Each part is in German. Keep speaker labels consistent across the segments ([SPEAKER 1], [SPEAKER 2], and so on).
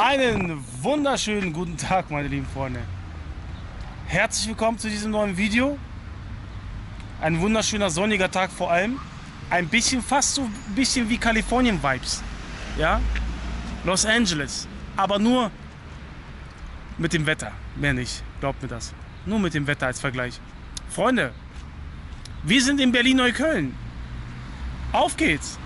[SPEAKER 1] Einen wunderschönen guten Tag, meine lieben Freunde. Herzlich willkommen zu diesem neuen Video. Ein wunderschöner sonniger Tag vor allem. Ein bisschen fast so ein bisschen wie Kalifornien-Vibes. Ja? Los Angeles. Aber nur mit dem Wetter. Mehr nicht. Glaubt mir das. Nur mit dem Wetter als Vergleich. Freunde, wir sind in Berlin-Neukölln. Auf geht's!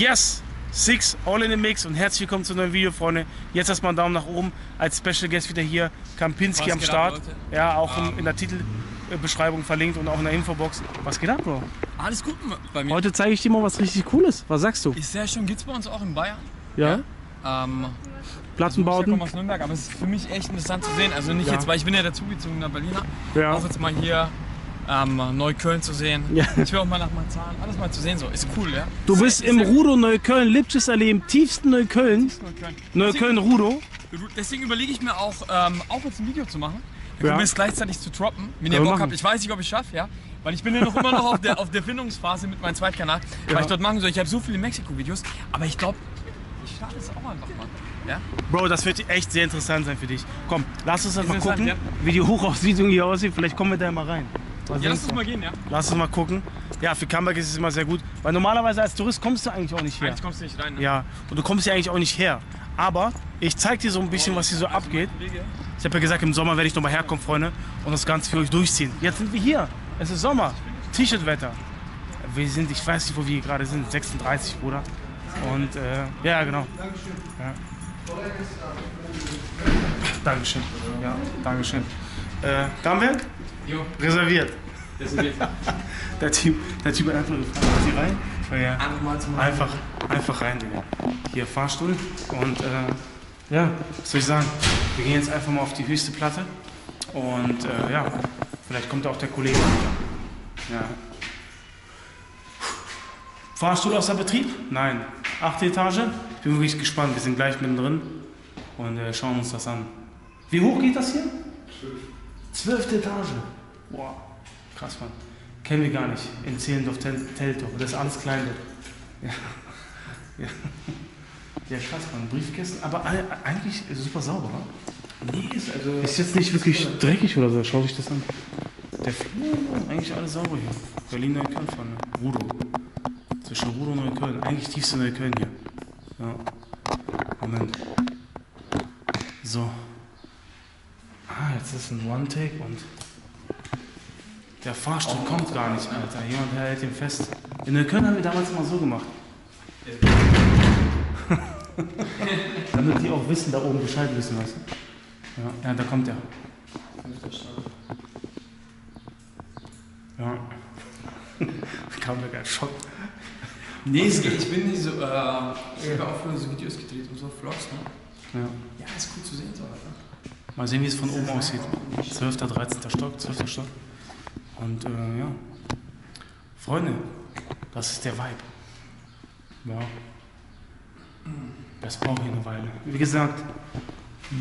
[SPEAKER 1] Yes! Six, all in the mix und herzlich willkommen zu einem neuen Video, Freunde. Jetzt erstmal einen Daumen nach oben. Als Special Guest wieder hier, Kampinski
[SPEAKER 2] Was
[SPEAKER 1] am Start.
[SPEAKER 2] ab,
[SPEAKER 1] ja, auch in,
[SPEAKER 2] Ähm.
[SPEAKER 1] in der Titelbeschreibung verlinkt und auch in der Infobox. Was geht ab, Bro?
[SPEAKER 2] Alles gut bei mir.
[SPEAKER 1] Heute zeige ich dir mal was richtig Cooles. Was sagst du?
[SPEAKER 2] Ich sehe schon, geht's bei uns auch in Bayern.
[SPEAKER 1] Ja?
[SPEAKER 2] Ähm, ich
[SPEAKER 1] Plattenbauten?
[SPEAKER 2] komme aus Nürnberg, aber es ist für mich echt interessant zu sehen. Also nicht
[SPEAKER 1] Ja.
[SPEAKER 2] jetzt, weil ich bin ja dazugezogener Berliner.
[SPEAKER 1] Ja.
[SPEAKER 2] Auch jetzt mal hier ähm, Neukölln zu sehen.
[SPEAKER 1] Ja.
[SPEAKER 2] Ich will auch mal nach Marzahn, alles mal zu sehen. So ist cool, ja.
[SPEAKER 1] Du
[SPEAKER 2] Ist
[SPEAKER 1] bist
[SPEAKER 2] sehr-
[SPEAKER 1] im
[SPEAKER 2] sehr-
[SPEAKER 1] Rudo Neukölln, Lipschitz Allee, im tiefsten Neukölln.
[SPEAKER 2] Neukölln.
[SPEAKER 1] Neukölln-Rudo.
[SPEAKER 2] Deswegen, deswegen überlege ich mir auch, ähm, auch jetzt ein Video zu machen. Dann
[SPEAKER 1] Ja.
[SPEAKER 2] können wir es gleichzeitig zu droppen, wenn ihr Bock habt. Ich weiß nicht, ob ich es schaffe, ja. Weil ich bin ja noch immer noch auf der, auf der Findungsphase mit meinem Zweitkanal,
[SPEAKER 1] Ja.
[SPEAKER 2] weil ich dort machen soll. Ich habe so viele Mexiko-Videos, aber ich glaube, ich starte es auch einfach mal. Ja?
[SPEAKER 1] Bro, das wird echt sehr interessant sein für dich. Komm, lass uns das mal gucken,
[SPEAKER 2] ja.
[SPEAKER 1] wie die Hochausbildung hier aussieht. Vielleicht kommen wir da mal rein. Was
[SPEAKER 2] Ja, lass uns mal gehen, ja.
[SPEAKER 1] Lass uns mal gucken. Ja, für Comeback ist es immer sehr gut. Weil normalerweise als Tourist kommst du eigentlich auch nicht her.
[SPEAKER 2] Eigentlich kommst du nicht rein. Ne?
[SPEAKER 1] Ja, und du kommst ja eigentlich auch nicht her. Aber ich zeig dir so ein bisschen, was hier so abgeht.
[SPEAKER 2] Kollege.
[SPEAKER 1] Ich habe ja gesagt, im Sommer werde ich nochmal herkommen, Freunde, und das Ganze für euch durchziehen. Jetzt sind wir hier. Es ist Sommer. T-Shirt-Wetter. Wir sind, ich weiß nicht, wo wir gerade sind, 36, Bruder. Und äh, ja, genau. Ja. Dankeschön. Ja, Dankeschön. Äh, Gamberg?
[SPEAKER 2] Jo,
[SPEAKER 1] Reserviert.
[SPEAKER 2] jetzt
[SPEAKER 1] Der Typ, der typ hat einfach gefragt, was sie rein? Ja,
[SPEAKER 2] einfach mal zum
[SPEAKER 1] Einfach, einfach rein, Digga. Hier Fahrstuhl und äh, ja, was soll ich sagen? Wir gehen jetzt einfach mal auf die höchste Platte und äh, ja, vielleicht kommt auch der Kollege. Ja. Fahrstuhl außer Betrieb? Nein. Achte Etage? Ich bin wirklich gespannt. Wir sind gleich mittendrin und äh, schauen uns das an. Wie hoch geht das hier? Zwölfte Etage. Boah, krass, Mann. Kennen wir gar nicht. In Zehlendorf, Tel- Teltow. Das ist alles klein dort. Ja. Ja. ja, krass, Mann. Briefkästen. Aber eigentlich super sauber, ne? Nee, ist, also ist jetzt nicht wirklich dreckig oder so. Schau dich das an. Der Flur, eigentlich alles sauber hier. Berlin-Neukölln von Rudo. Zwischen Rudo und Neukölln. Eigentlich tiefste Neukölln hier. Ja. Moment. So. Ah, jetzt ist ein One-Take und der Fahrstuhl kommt gar nicht, Alter. Jemand hält ihn fest. In Neukölln haben wir damals mal so gemacht. Damit die auch wissen, da oben Bescheid wissen, du? Ja, ja da kommt er. Ja. Kam mir gerade Schock.
[SPEAKER 2] Nee, es geht. Ich bin nicht so. Äh, ich habe auch früher so Videos gedreht und so Vlogs, ne?
[SPEAKER 1] Ja.
[SPEAKER 2] Ja, ist cool zu sehen, so, Alter.
[SPEAKER 1] Mal sehen, wie es von oben aussieht. 12., 13. Stock, 12. Stock. Und äh, ja. Freunde, das ist der Vibe. Ja. Das braucht hier eine Weile. Wie gesagt,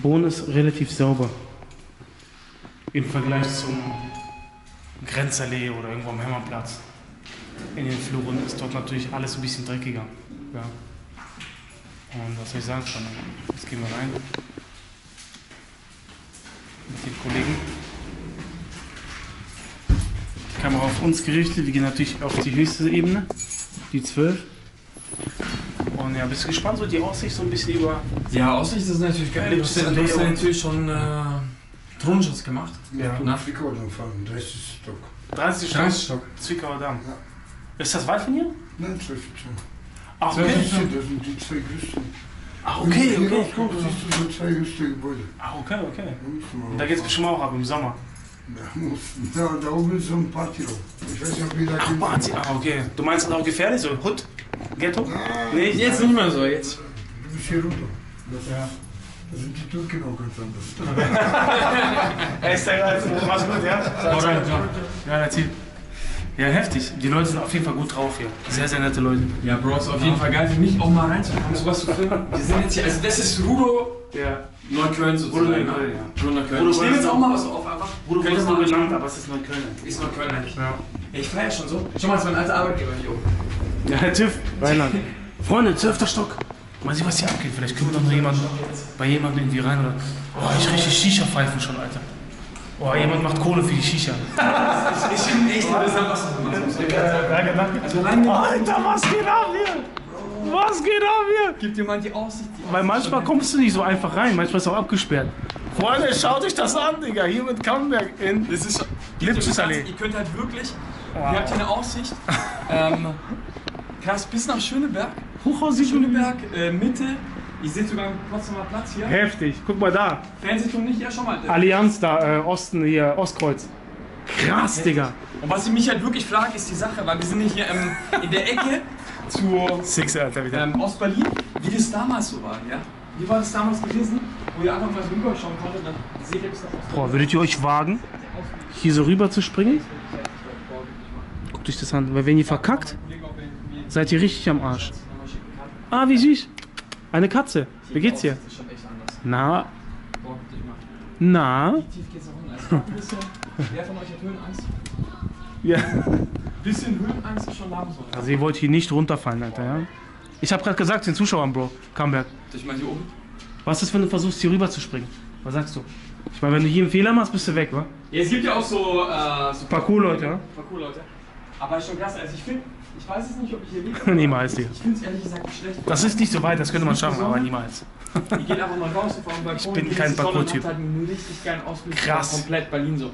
[SPEAKER 1] Bohnen ist relativ sauber. Im Vergleich zum Grenzallee oder irgendwo am Hämmerplatz. In den Fluren ist dort natürlich alles ein bisschen dreckiger. Ja. Und was soll ich sagen, Freunde? Jetzt gehen wir rein mit den Kollegen. Die Kamera auf uns gerichtet. Wir gehen natürlich auf die höchste Ebene, die 12. Und ja, bist du gespannt, so die Aussicht so ein bisschen über.
[SPEAKER 2] Ja, Aussicht ist natürlich geil. Du hast ja, du hast ja natürlich schon äh, Drohnenschuss gemacht.
[SPEAKER 3] Ja,
[SPEAKER 2] Na?
[SPEAKER 3] nach Zwickau dann fahren, 30 Stock.
[SPEAKER 1] 30
[SPEAKER 2] 30
[SPEAKER 1] Stock,
[SPEAKER 2] Stock.
[SPEAKER 1] Zwickauer Damm. Ist das weit von hier?
[SPEAKER 3] Nein, 12 Stock. Das
[SPEAKER 1] okay.
[SPEAKER 3] sind, das sind die zwei größten.
[SPEAKER 1] Ah, okay,
[SPEAKER 3] Wenn du hier
[SPEAKER 1] okay.
[SPEAKER 3] rauskommst, siehst du so zwei höchste Gebäude.
[SPEAKER 1] Ah, okay, okay.
[SPEAKER 3] Mal
[SPEAKER 1] Da geht es
[SPEAKER 3] rausfahren.
[SPEAKER 1] bestimmt auch ab im Sommer.
[SPEAKER 3] Da, musst, da, da oben ist so ein Partyraum. Ich weiß nicht, ob ihr da
[SPEAKER 1] Ach. Party. Ah, okay. Du meinst das auch gefährlich, so Hut? Ghetto?
[SPEAKER 3] Ah,
[SPEAKER 1] Nee,
[SPEAKER 2] Jetzt nicht mehr so, jetzt.
[SPEAKER 3] Du bist hier runter. Das,
[SPEAKER 1] Ja.
[SPEAKER 3] Da sind die Türken auch ganz anders.
[SPEAKER 1] Ist geil. Mach's gut, ja?
[SPEAKER 2] Alright, ja.
[SPEAKER 1] Ja, der Typ. Ja, heftig. Die Leute sind auf jeden Fall gut drauf hier. Sehr, sehr nette Leute.
[SPEAKER 2] Ja, Bro, ist auf jeden Fall geil für mich auch mal reinzukommen, sowas zu filmen. Wir sind jetzt hier, also das ist Rudo
[SPEAKER 1] Ja.
[SPEAKER 2] Neukölln sozusagen.
[SPEAKER 1] Rudo
[SPEAKER 2] ne?
[SPEAKER 1] Neukölln, ja.
[SPEAKER 2] Rudo Neukölln.
[SPEAKER 1] Rudo
[SPEAKER 2] Ich nehme jetzt
[SPEAKER 1] Neukölln.
[SPEAKER 2] auch mal was auf, einfach. Könnt ihr
[SPEAKER 1] wurde nur
[SPEAKER 2] mal
[SPEAKER 1] genannt,
[SPEAKER 2] anschauen?
[SPEAKER 1] aber es ist Neukölln.
[SPEAKER 2] Ist Neukölln eigentlich.
[SPEAKER 1] Ja.
[SPEAKER 2] Ich feier schon so. Schau mal, das ist mein alter Arbeitgeber hier oben.
[SPEAKER 1] Ja, Herr TÜV, Rheinland. Freunde, zwölfter Stock. Mal sehen, was hier abgeht. Vielleicht können wir doch noch jemanden, bei jemandem irgendwie rein oder. Oh, ich rieche Shisha pfeifen schon, Alter. Oh, jemand macht Kohle für die Shisha.
[SPEAKER 2] Ich bin echt interessant, was du machst. Also rein
[SPEAKER 1] Alter, was geht ab hier? Was geht ab hier?
[SPEAKER 2] Gib dir mal die Aussicht. Die
[SPEAKER 1] Weil manchmal kommst du nicht so einfach rein, manchmal ist es auch abgesperrt. Freunde, schaut euch das an, Digga. Hier mit Camberg in.
[SPEAKER 2] Das ist
[SPEAKER 1] Lipschussallee.
[SPEAKER 2] Ihr könnt halt wirklich, ihr habt hier eine Aussicht. ähm, krass, bis nach Schöneberg.
[SPEAKER 1] Hochhaus
[SPEAKER 2] Schöneberg, äh, Mitte. Ihr seht sogar einen Potsdamer Platz hier.
[SPEAKER 1] Heftig. Guck mal da.
[SPEAKER 2] Fernsehturm nicht, ja, schau mal.
[SPEAKER 1] Allianz da, äh, Osten, hier, Ostkreuz. Krass, Digga.
[SPEAKER 2] Und was ich mich halt wirklich frage, ist die Sache, weil wir sind hier ähm, in der Ecke zu
[SPEAKER 1] Six, Alter, wieder.
[SPEAKER 2] ähm, Ostberlin, wie das damals so war, ja? Wie war das damals gewesen, wo ihr einfach mal so rüberschauen konntet, dann seht ihr bis nach Ostberlin.
[SPEAKER 1] Boah, würdet ihr euch wagen, hier so rüber zu springen? Guckt euch das an. Weil wenn ihr verkackt, seid ihr richtig am Arsch. Ah, wie süß. Eine Katze. Wie geht's dir? Na,
[SPEAKER 2] Boah,
[SPEAKER 1] na.
[SPEAKER 2] Wie tief geht's da runter? Also, ein bisschen, wer von euch hat Höhenangst?
[SPEAKER 1] Ja.
[SPEAKER 2] Bisschen Höhenangst ist schon langsam.
[SPEAKER 1] Also ihr wollt hier nicht runterfallen, Alter, ja? Ich habe gerade gesagt den Zuschauern, Bro, Camberg.
[SPEAKER 2] Soll ich mal hier oben?
[SPEAKER 1] Was ist, wenn du versuchst, hier rüber zu springen? Was sagst du? Ich meine, wenn du hier einen Fehler machst, bist du weg, wa?
[SPEAKER 2] Ja, es gibt ja auch so, äh, so
[SPEAKER 1] Parkour-Leute?
[SPEAKER 2] Parkour-Leute. Aber ist schon krass. Also ich finde, ich weiß jetzt nicht, ob ich hier liege.
[SPEAKER 1] Niemals, Digga.
[SPEAKER 2] Ich finde es ehrlich gesagt nicht schlecht.
[SPEAKER 1] Das ist nicht so weit, das könnte man schaffen, aber niemals.
[SPEAKER 2] Ihr geht einfach mal raus auf euren Balkon.
[SPEAKER 1] Ich bin kein
[SPEAKER 2] habt Halt einen richtig geilen Ausblick
[SPEAKER 1] Krass.
[SPEAKER 2] komplett Berlin so.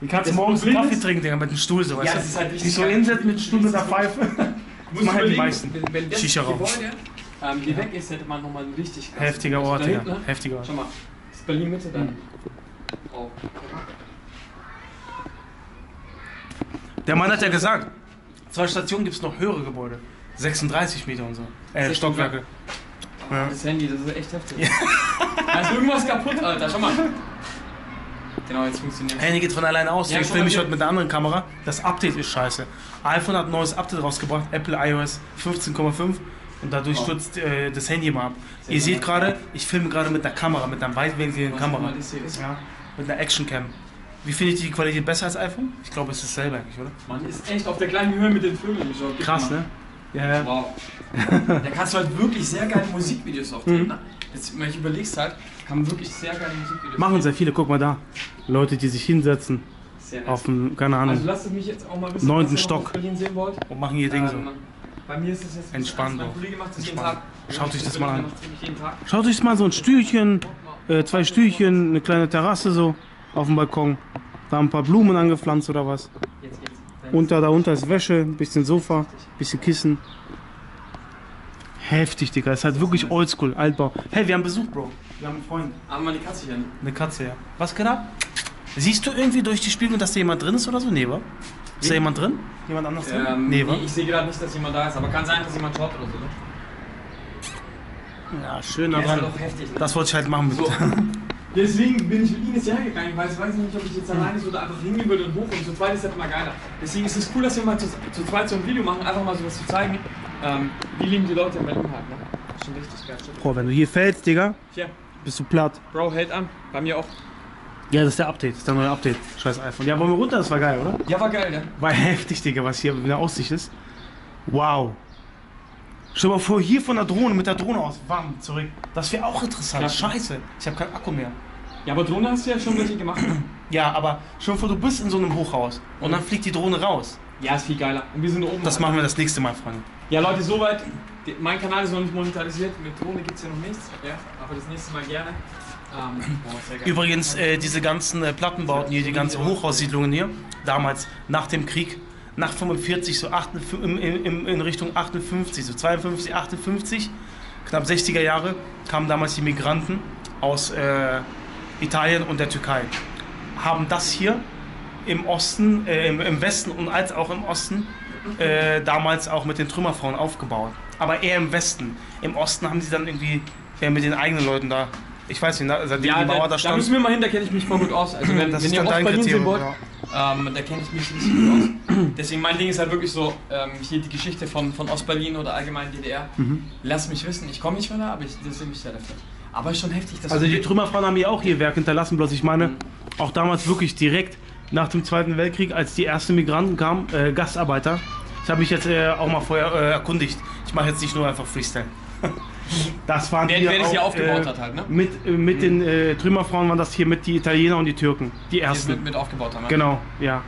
[SPEAKER 1] Wie kannst du
[SPEAKER 2] Das
[SPEAKER 1] morgens einen Kaffee trinken, Digga, mit einem Stuhl so,
[SPEAKER 2] Ja, das ist halt richtig
[SPEAKER 1] Dich so hinsetzen mit Stuhl mit einer Pfeife.
[SPEAKER 2] Du musst
[SPEAKER 1] machen halt die meisten.
[SPEAKER 2] Wenn, wenn das. Gebäude ähm, hier weg ist, hätte man nochmal einen richtig krassen
[SPEAKER 1] Heftiger
[SPEAKER 2] also
[SPEAKER 1] Ort,
[SPEAKER 2] hinten, ne?
[SPEAKER 1] Heftiger Ort.
[SPEAKER 2] Schau mal, das ist Berlin Mitte dann. Oh.
[SPEAKER 1] Der Mann hat ja gesagt, zwei Stationen gibt es noch höhere Gebäude. 36 Meter und so. Äh,
[SPEAKER 2] 16
[SPEAKER 1] Stockwerke. Ja.
[SPEAKER 2] Das Handy, das ist echt heftig. Da ist irgendwas kaputt, Alter. Schau mal. Genau, jetzt funktioniert
[SPEAKER 1] Handy geht von alleine aus.
[SPEAKER 2] Ja,
[SPEAKER 1] ich filme
[SPEAKER 2] mal
[SPEAKER 1] mich heute mit einer anderen Kamera. Das Update ist scheiße. iPhone hat ein neues Update rausgebracht, Apple iOS 15,5 und dadurch
[SPEAKER 2] Oh.
[SPEAKER 1] stürzt äh, das Handy immer ab.
[SPEAKER 2] Sehr
[SPEAKER 1] Ihr seht gerade, ich filme gerade mit einer Kamera, mit einer weitwinkligen Kamera. Ja, mit einer Actioncam. Wie findet ihr die Qualität besser als iPhone? Ich glaube, es ist dasselbe eigentlich, oder?
[SPEAKER 2] Man ist echt auf der gleichen Höhe mit den Vögeln
[SPEAKER 1] Krass, ne? Ja, ja.
[SPEAKER 2] Wow. da kannst du halt wirklich sehr geile Musikvideos aufnehmen.
[SPEAKER 1] Mhm.
[SPEAKER 2] Ne? Jetzt, wenn ich überlegst halt, kann man wirklich sehr geile Musikvideos
[SPEAKER 1] Machen sehr viele, guck mal da. Leute, die sich hinsetzen
[SPEAKER 2] Sehr nice.
[SPEAKER 1] auf dem, keine
[SPEAKER 2] Also
[SPEAKER 1] Ahnung,
[SPEAKER 2] lasst mich jetzt auch mal wissen,
[SPEAKER 1] Neunten
[SPEAKER 2] was ihr
[SPEAKER 1] Stock.
[SPEAKER 2] Berlin sehen wollt.
[SPEAKER 1] und machen ihr Ding so.
[SPEAKER 2] Bei mir ist es jetzt
[SPEAKER 1] Entspannt,
[SPEAKER 2] Mein. Kollege macht das jeden
[SPEAKER 1] Entspannt.
[SPEAKER 2] Tag.
[SPEAKER 1] Schaut euch das mal an.
[SPEAKER 2] Jeden.
[SPEAKER 1] Schaut euch mal so ein Stühlchen, äh, zwei Stühlchen, eine kleine Terrasse so auf dem Balkon. Da ein paar Blumen angepflanzt oder was.
[SPEAKER 2] Jetzt geht's.
[SPEAKER 1] Unter, darunter ist Wäsche, ein bisschen Sofa, ein bisschen Kissen. Heftig, Digga. Ist halt wirklich oldschool, Altbau. Hey, wir haben Besuch, Bro. Wir haben einen Freund.
[SPEAKER 2] Aber mal die Katze hier.
[SPEAKER 1] Eine Katze, ja. Was geht ab? Siehst du irgendwie durch die Spiegel, dass da jemand drin ist oder so? Nee, wa? Ist da jemand drin? Jemand anders drin?
[SPEAKER 2] Ähm,
[SPEAKER 1] nee, wa?
[SPEAKER 2] nee, ich sehe gerade nicht, dass jemand da ist, aber kann sein, dass jemand schaut oder so. Ne?
[SPEAKER 1] Ja, schön
[SPEAKER 2] Der
[SPEAKER 1] da
[SPEAKER 2] ist halt heftig. Ne?
[SPEAKER 1] Das wollte ich halt machen
[SPEAKER 2] So. Deswegen bin ich mit ihm jetzt hergegangen, weil ich weiß nicht, ob ich jetzt alleine so da einfach hingehen würde und hoch und zu zweit ist das immer geiler. Deswegen ist es cool, dass wir mal zu, zu zweit so ein Video machen, einfach mal sowas zu zeigen, ähm, wie lieben die Leute in Berlin halt. Ne? Das ist schon richtig geil.
[SPEAKER 1] Boah, wenn du hier fällst, Digga,
[SPEAKER 2] Hier,
[SPEAKER 1] bist du platt.
[SPEAKER 2] Bro, hält an. Bei mir auch.
[SPEAKER 1] Ja, das ist der Update. Das ist der neue Update. Scheiß iPhone. Ja, wollen wir runter? Das war geil, oder?
[SPEAKER 2] Ja, war geil, ne?
[SPEAKER 1] War heftig, Digga, was hier in der Aussicht ist. Wow. Stell mal vor, hier von der Drohne, mit der Drohne aus, warm zurück. Das wäre auch interessant.
[SPEAKER 2] Ja.
[SPEAKER 1] Scheiße, ich habe keinen Akku mehr.
[SPEAKER 2] Ja, aber Drohne hast du ja schon welche gemacht.
[SPEAKER 1] Ja, aber dir vor, du bist in so einem Hochhaus und dann fliegt die Drohne raus.
[SPEAKER 2] Ja, ist viel geiler. Und wir sind oben.
[SPEAKER 1] Das machen wir das nächste Mal, Freunde.
[SPEAKER 2] Ja, Leute, soweit. Mein Kanal ist noch nicht monetarisiert. Mit Drohne gibt es ja noch nichts. Ja, aber das nächste Mal gerne. Ähm, boah.
[SPEAKER 1] Übrigens, äh, diese ganzen äh, Plattenbauten hier, die ganzen Hochhaussiedlungen hier, damals, nach dem Krieg, nach 45, so 58, im, im, in Richtung 58, so 52, 58, knapp 60er Jahre, kamen damals die Migranten aus äh, Italien und der Türkei. Haben das hier im Osten, äh, im, im Westen und als auch im Osten äh, damals auch mit den Trümmerfrauen aufgebaut. Aber eher im Westen. Im Osten haben sie dann irgendwie äh, mit den eigenen Leuten da, ich weiß nicht, seitdem
[SPEAKER 2] Ja,
[SPEAKER 1] die Mauer
[SPEAKER 2] da,
[SPEAKER 1] da
[SPEAKER 2] da
[SPEAKER 1] stand.
[SPEAKER 2] müssen wir mal hin, da kenne ich mich voll gut aus. Also wenn,
[SPEAKER 1] Das
[SPEAKER 2] wenn
[SPEAKER 1] ist
[SPEAKER 2] ihr Ostberlin sehen wollt,
[SPEAKER 1] Ja.
[SPEAKER 2] Ähm, da kenne ich mich nicht so gut aus. Deswegen mein Ding ist halt wirklich so, ähm, hier die Geschichte von, von Ostberlin oder allgemein DDR.
[SPEAKER 1] Mhm.
[SPEAKER 2] Lass mich wissen, ich komme nicht von da, aber ich interessiere mich sehr dafür. Aber ist schon heftig, dass
[SPEAKER 1] Also die Trümmerfrauen haben hier auch ihr Werk hinterlassen, bloß ich meine, auch damals wirklich direkt nach dem Zweiten Weltkrieg, als die ersten Migranten kamen, äh, Gastarbeiter. Ich habe mich jetzt äh, auch mal vorher äh, erkundigt. Ich mache jetzt nicht nur einfach Freestyle. Das waren
[SPEAKER 2] Wer-
[SPEAKER 1] hier
[SPEAKER 2] wer das hier
[SPEAKER 1] auch,
[SPEAKER 2] aufgebaut
[SPEAKER 1] äh,
[SPEAKER 2] hat halt, ne?
[SPEAKER 1] Mit, äh, mit den äh, Trümmerfrauen waren das hier mit die Italiener und die Türken. Die
[SPEAKER 2] die
[SPEAKER 1] ersten.
[SPEAKER 2] mit, mit aufgebaut haben. ne?
[SPEAKER 1] Genau, ja.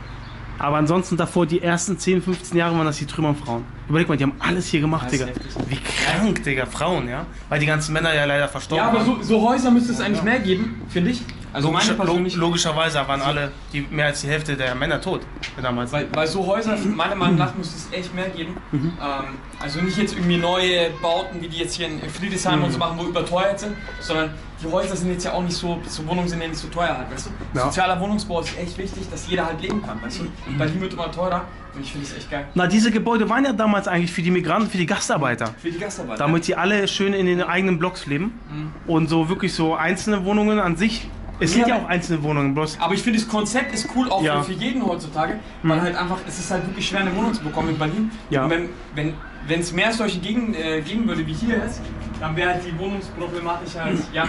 [SPEAKER 1] Aber ansonsten davor, die ersten 10, 15 Jahre waren das die Trümmerfrauen. Überleg mal, die haben alles hier gemacht,
[SPEAKER 2] Das
[SPEAKER 1] Digga.
[SPEAKER 2] heftig.
[SPEAKER 1] Wie krank, Digga. Frauen, ja? Weil die ganzen Männer ja leider verstorben
[SPEAKER 2] Ja, aber so, so Häuser müsste es eigentlich mehr geben, finde ich. Also meine
[SPEAKER 1] Logischer,
[SPEAKER 2] persönlich.
[SPEAKER 1] log- logischerweise waren alle, die, mehr als die Hälfte der Männer tot damals.
[SPEAKER 2] Weil, weil so Häuser, meiner Meinung nach, müsste es echt mehr geben.
[SPEAKER 1] Mhm.
[SPEAKER 2] Ähm, also nicht jetzt irgendwie neue Bauten, wie die jetzt hier in Friedrichshain
[SPEAKER 1] Mhm.
[SPEAKER 2] und so machen, wo überteuert sind, sondern die Häuser sind jetzt ja auch nicht so, so Wohnungen sind ja nicht so teuer halt, weißt du?
[SPEAKER 1] Ja.
[SPEAKER 2] Sozialer Wohnungsbau ist echt wichtig, dass jeder halt leben kann, weißt du?
[SPEAKER 1] Mhm.
[SPEAKER 2] Berlin wird immer teurer und ich finde es echt geil.
[SPEAKER 1] Na, diese Gebäude waren ja damals eigentlich für die Migranten, für die Gastarbeiter.
[SPEAKER 2] Für die Gastarbeiter.
[SPEAKER 1] Damit die alle schön in den eigenen Blocks leben.
[SPEAKER 2] Mhm.
[SPEAKER 1] Und so wirklich so einzelne Wohnungen an sich. Es sind
[SPEAKER 2] Ja,
[SPEAKER 1] ja auch einzelne Wohnungen, bloß.
[SPEAKER 2] Aber ich finde, das Konzept ist cool, auch
[SPEAKER 1] Ja.
[SPEAKER 2] für, jeden heutzutage, weil halt einfach, es ist halt wirklich schwer, eine Wohnung zu bekommen in Berlin.
[SPEAKER 1] Ja.
[SPEAKER 2] Und wenn wenn wenn, es mehr solche Gegend, äh, geben würde wie hier ist, dann wäre halt die Wohnungsproblematik halt, ja,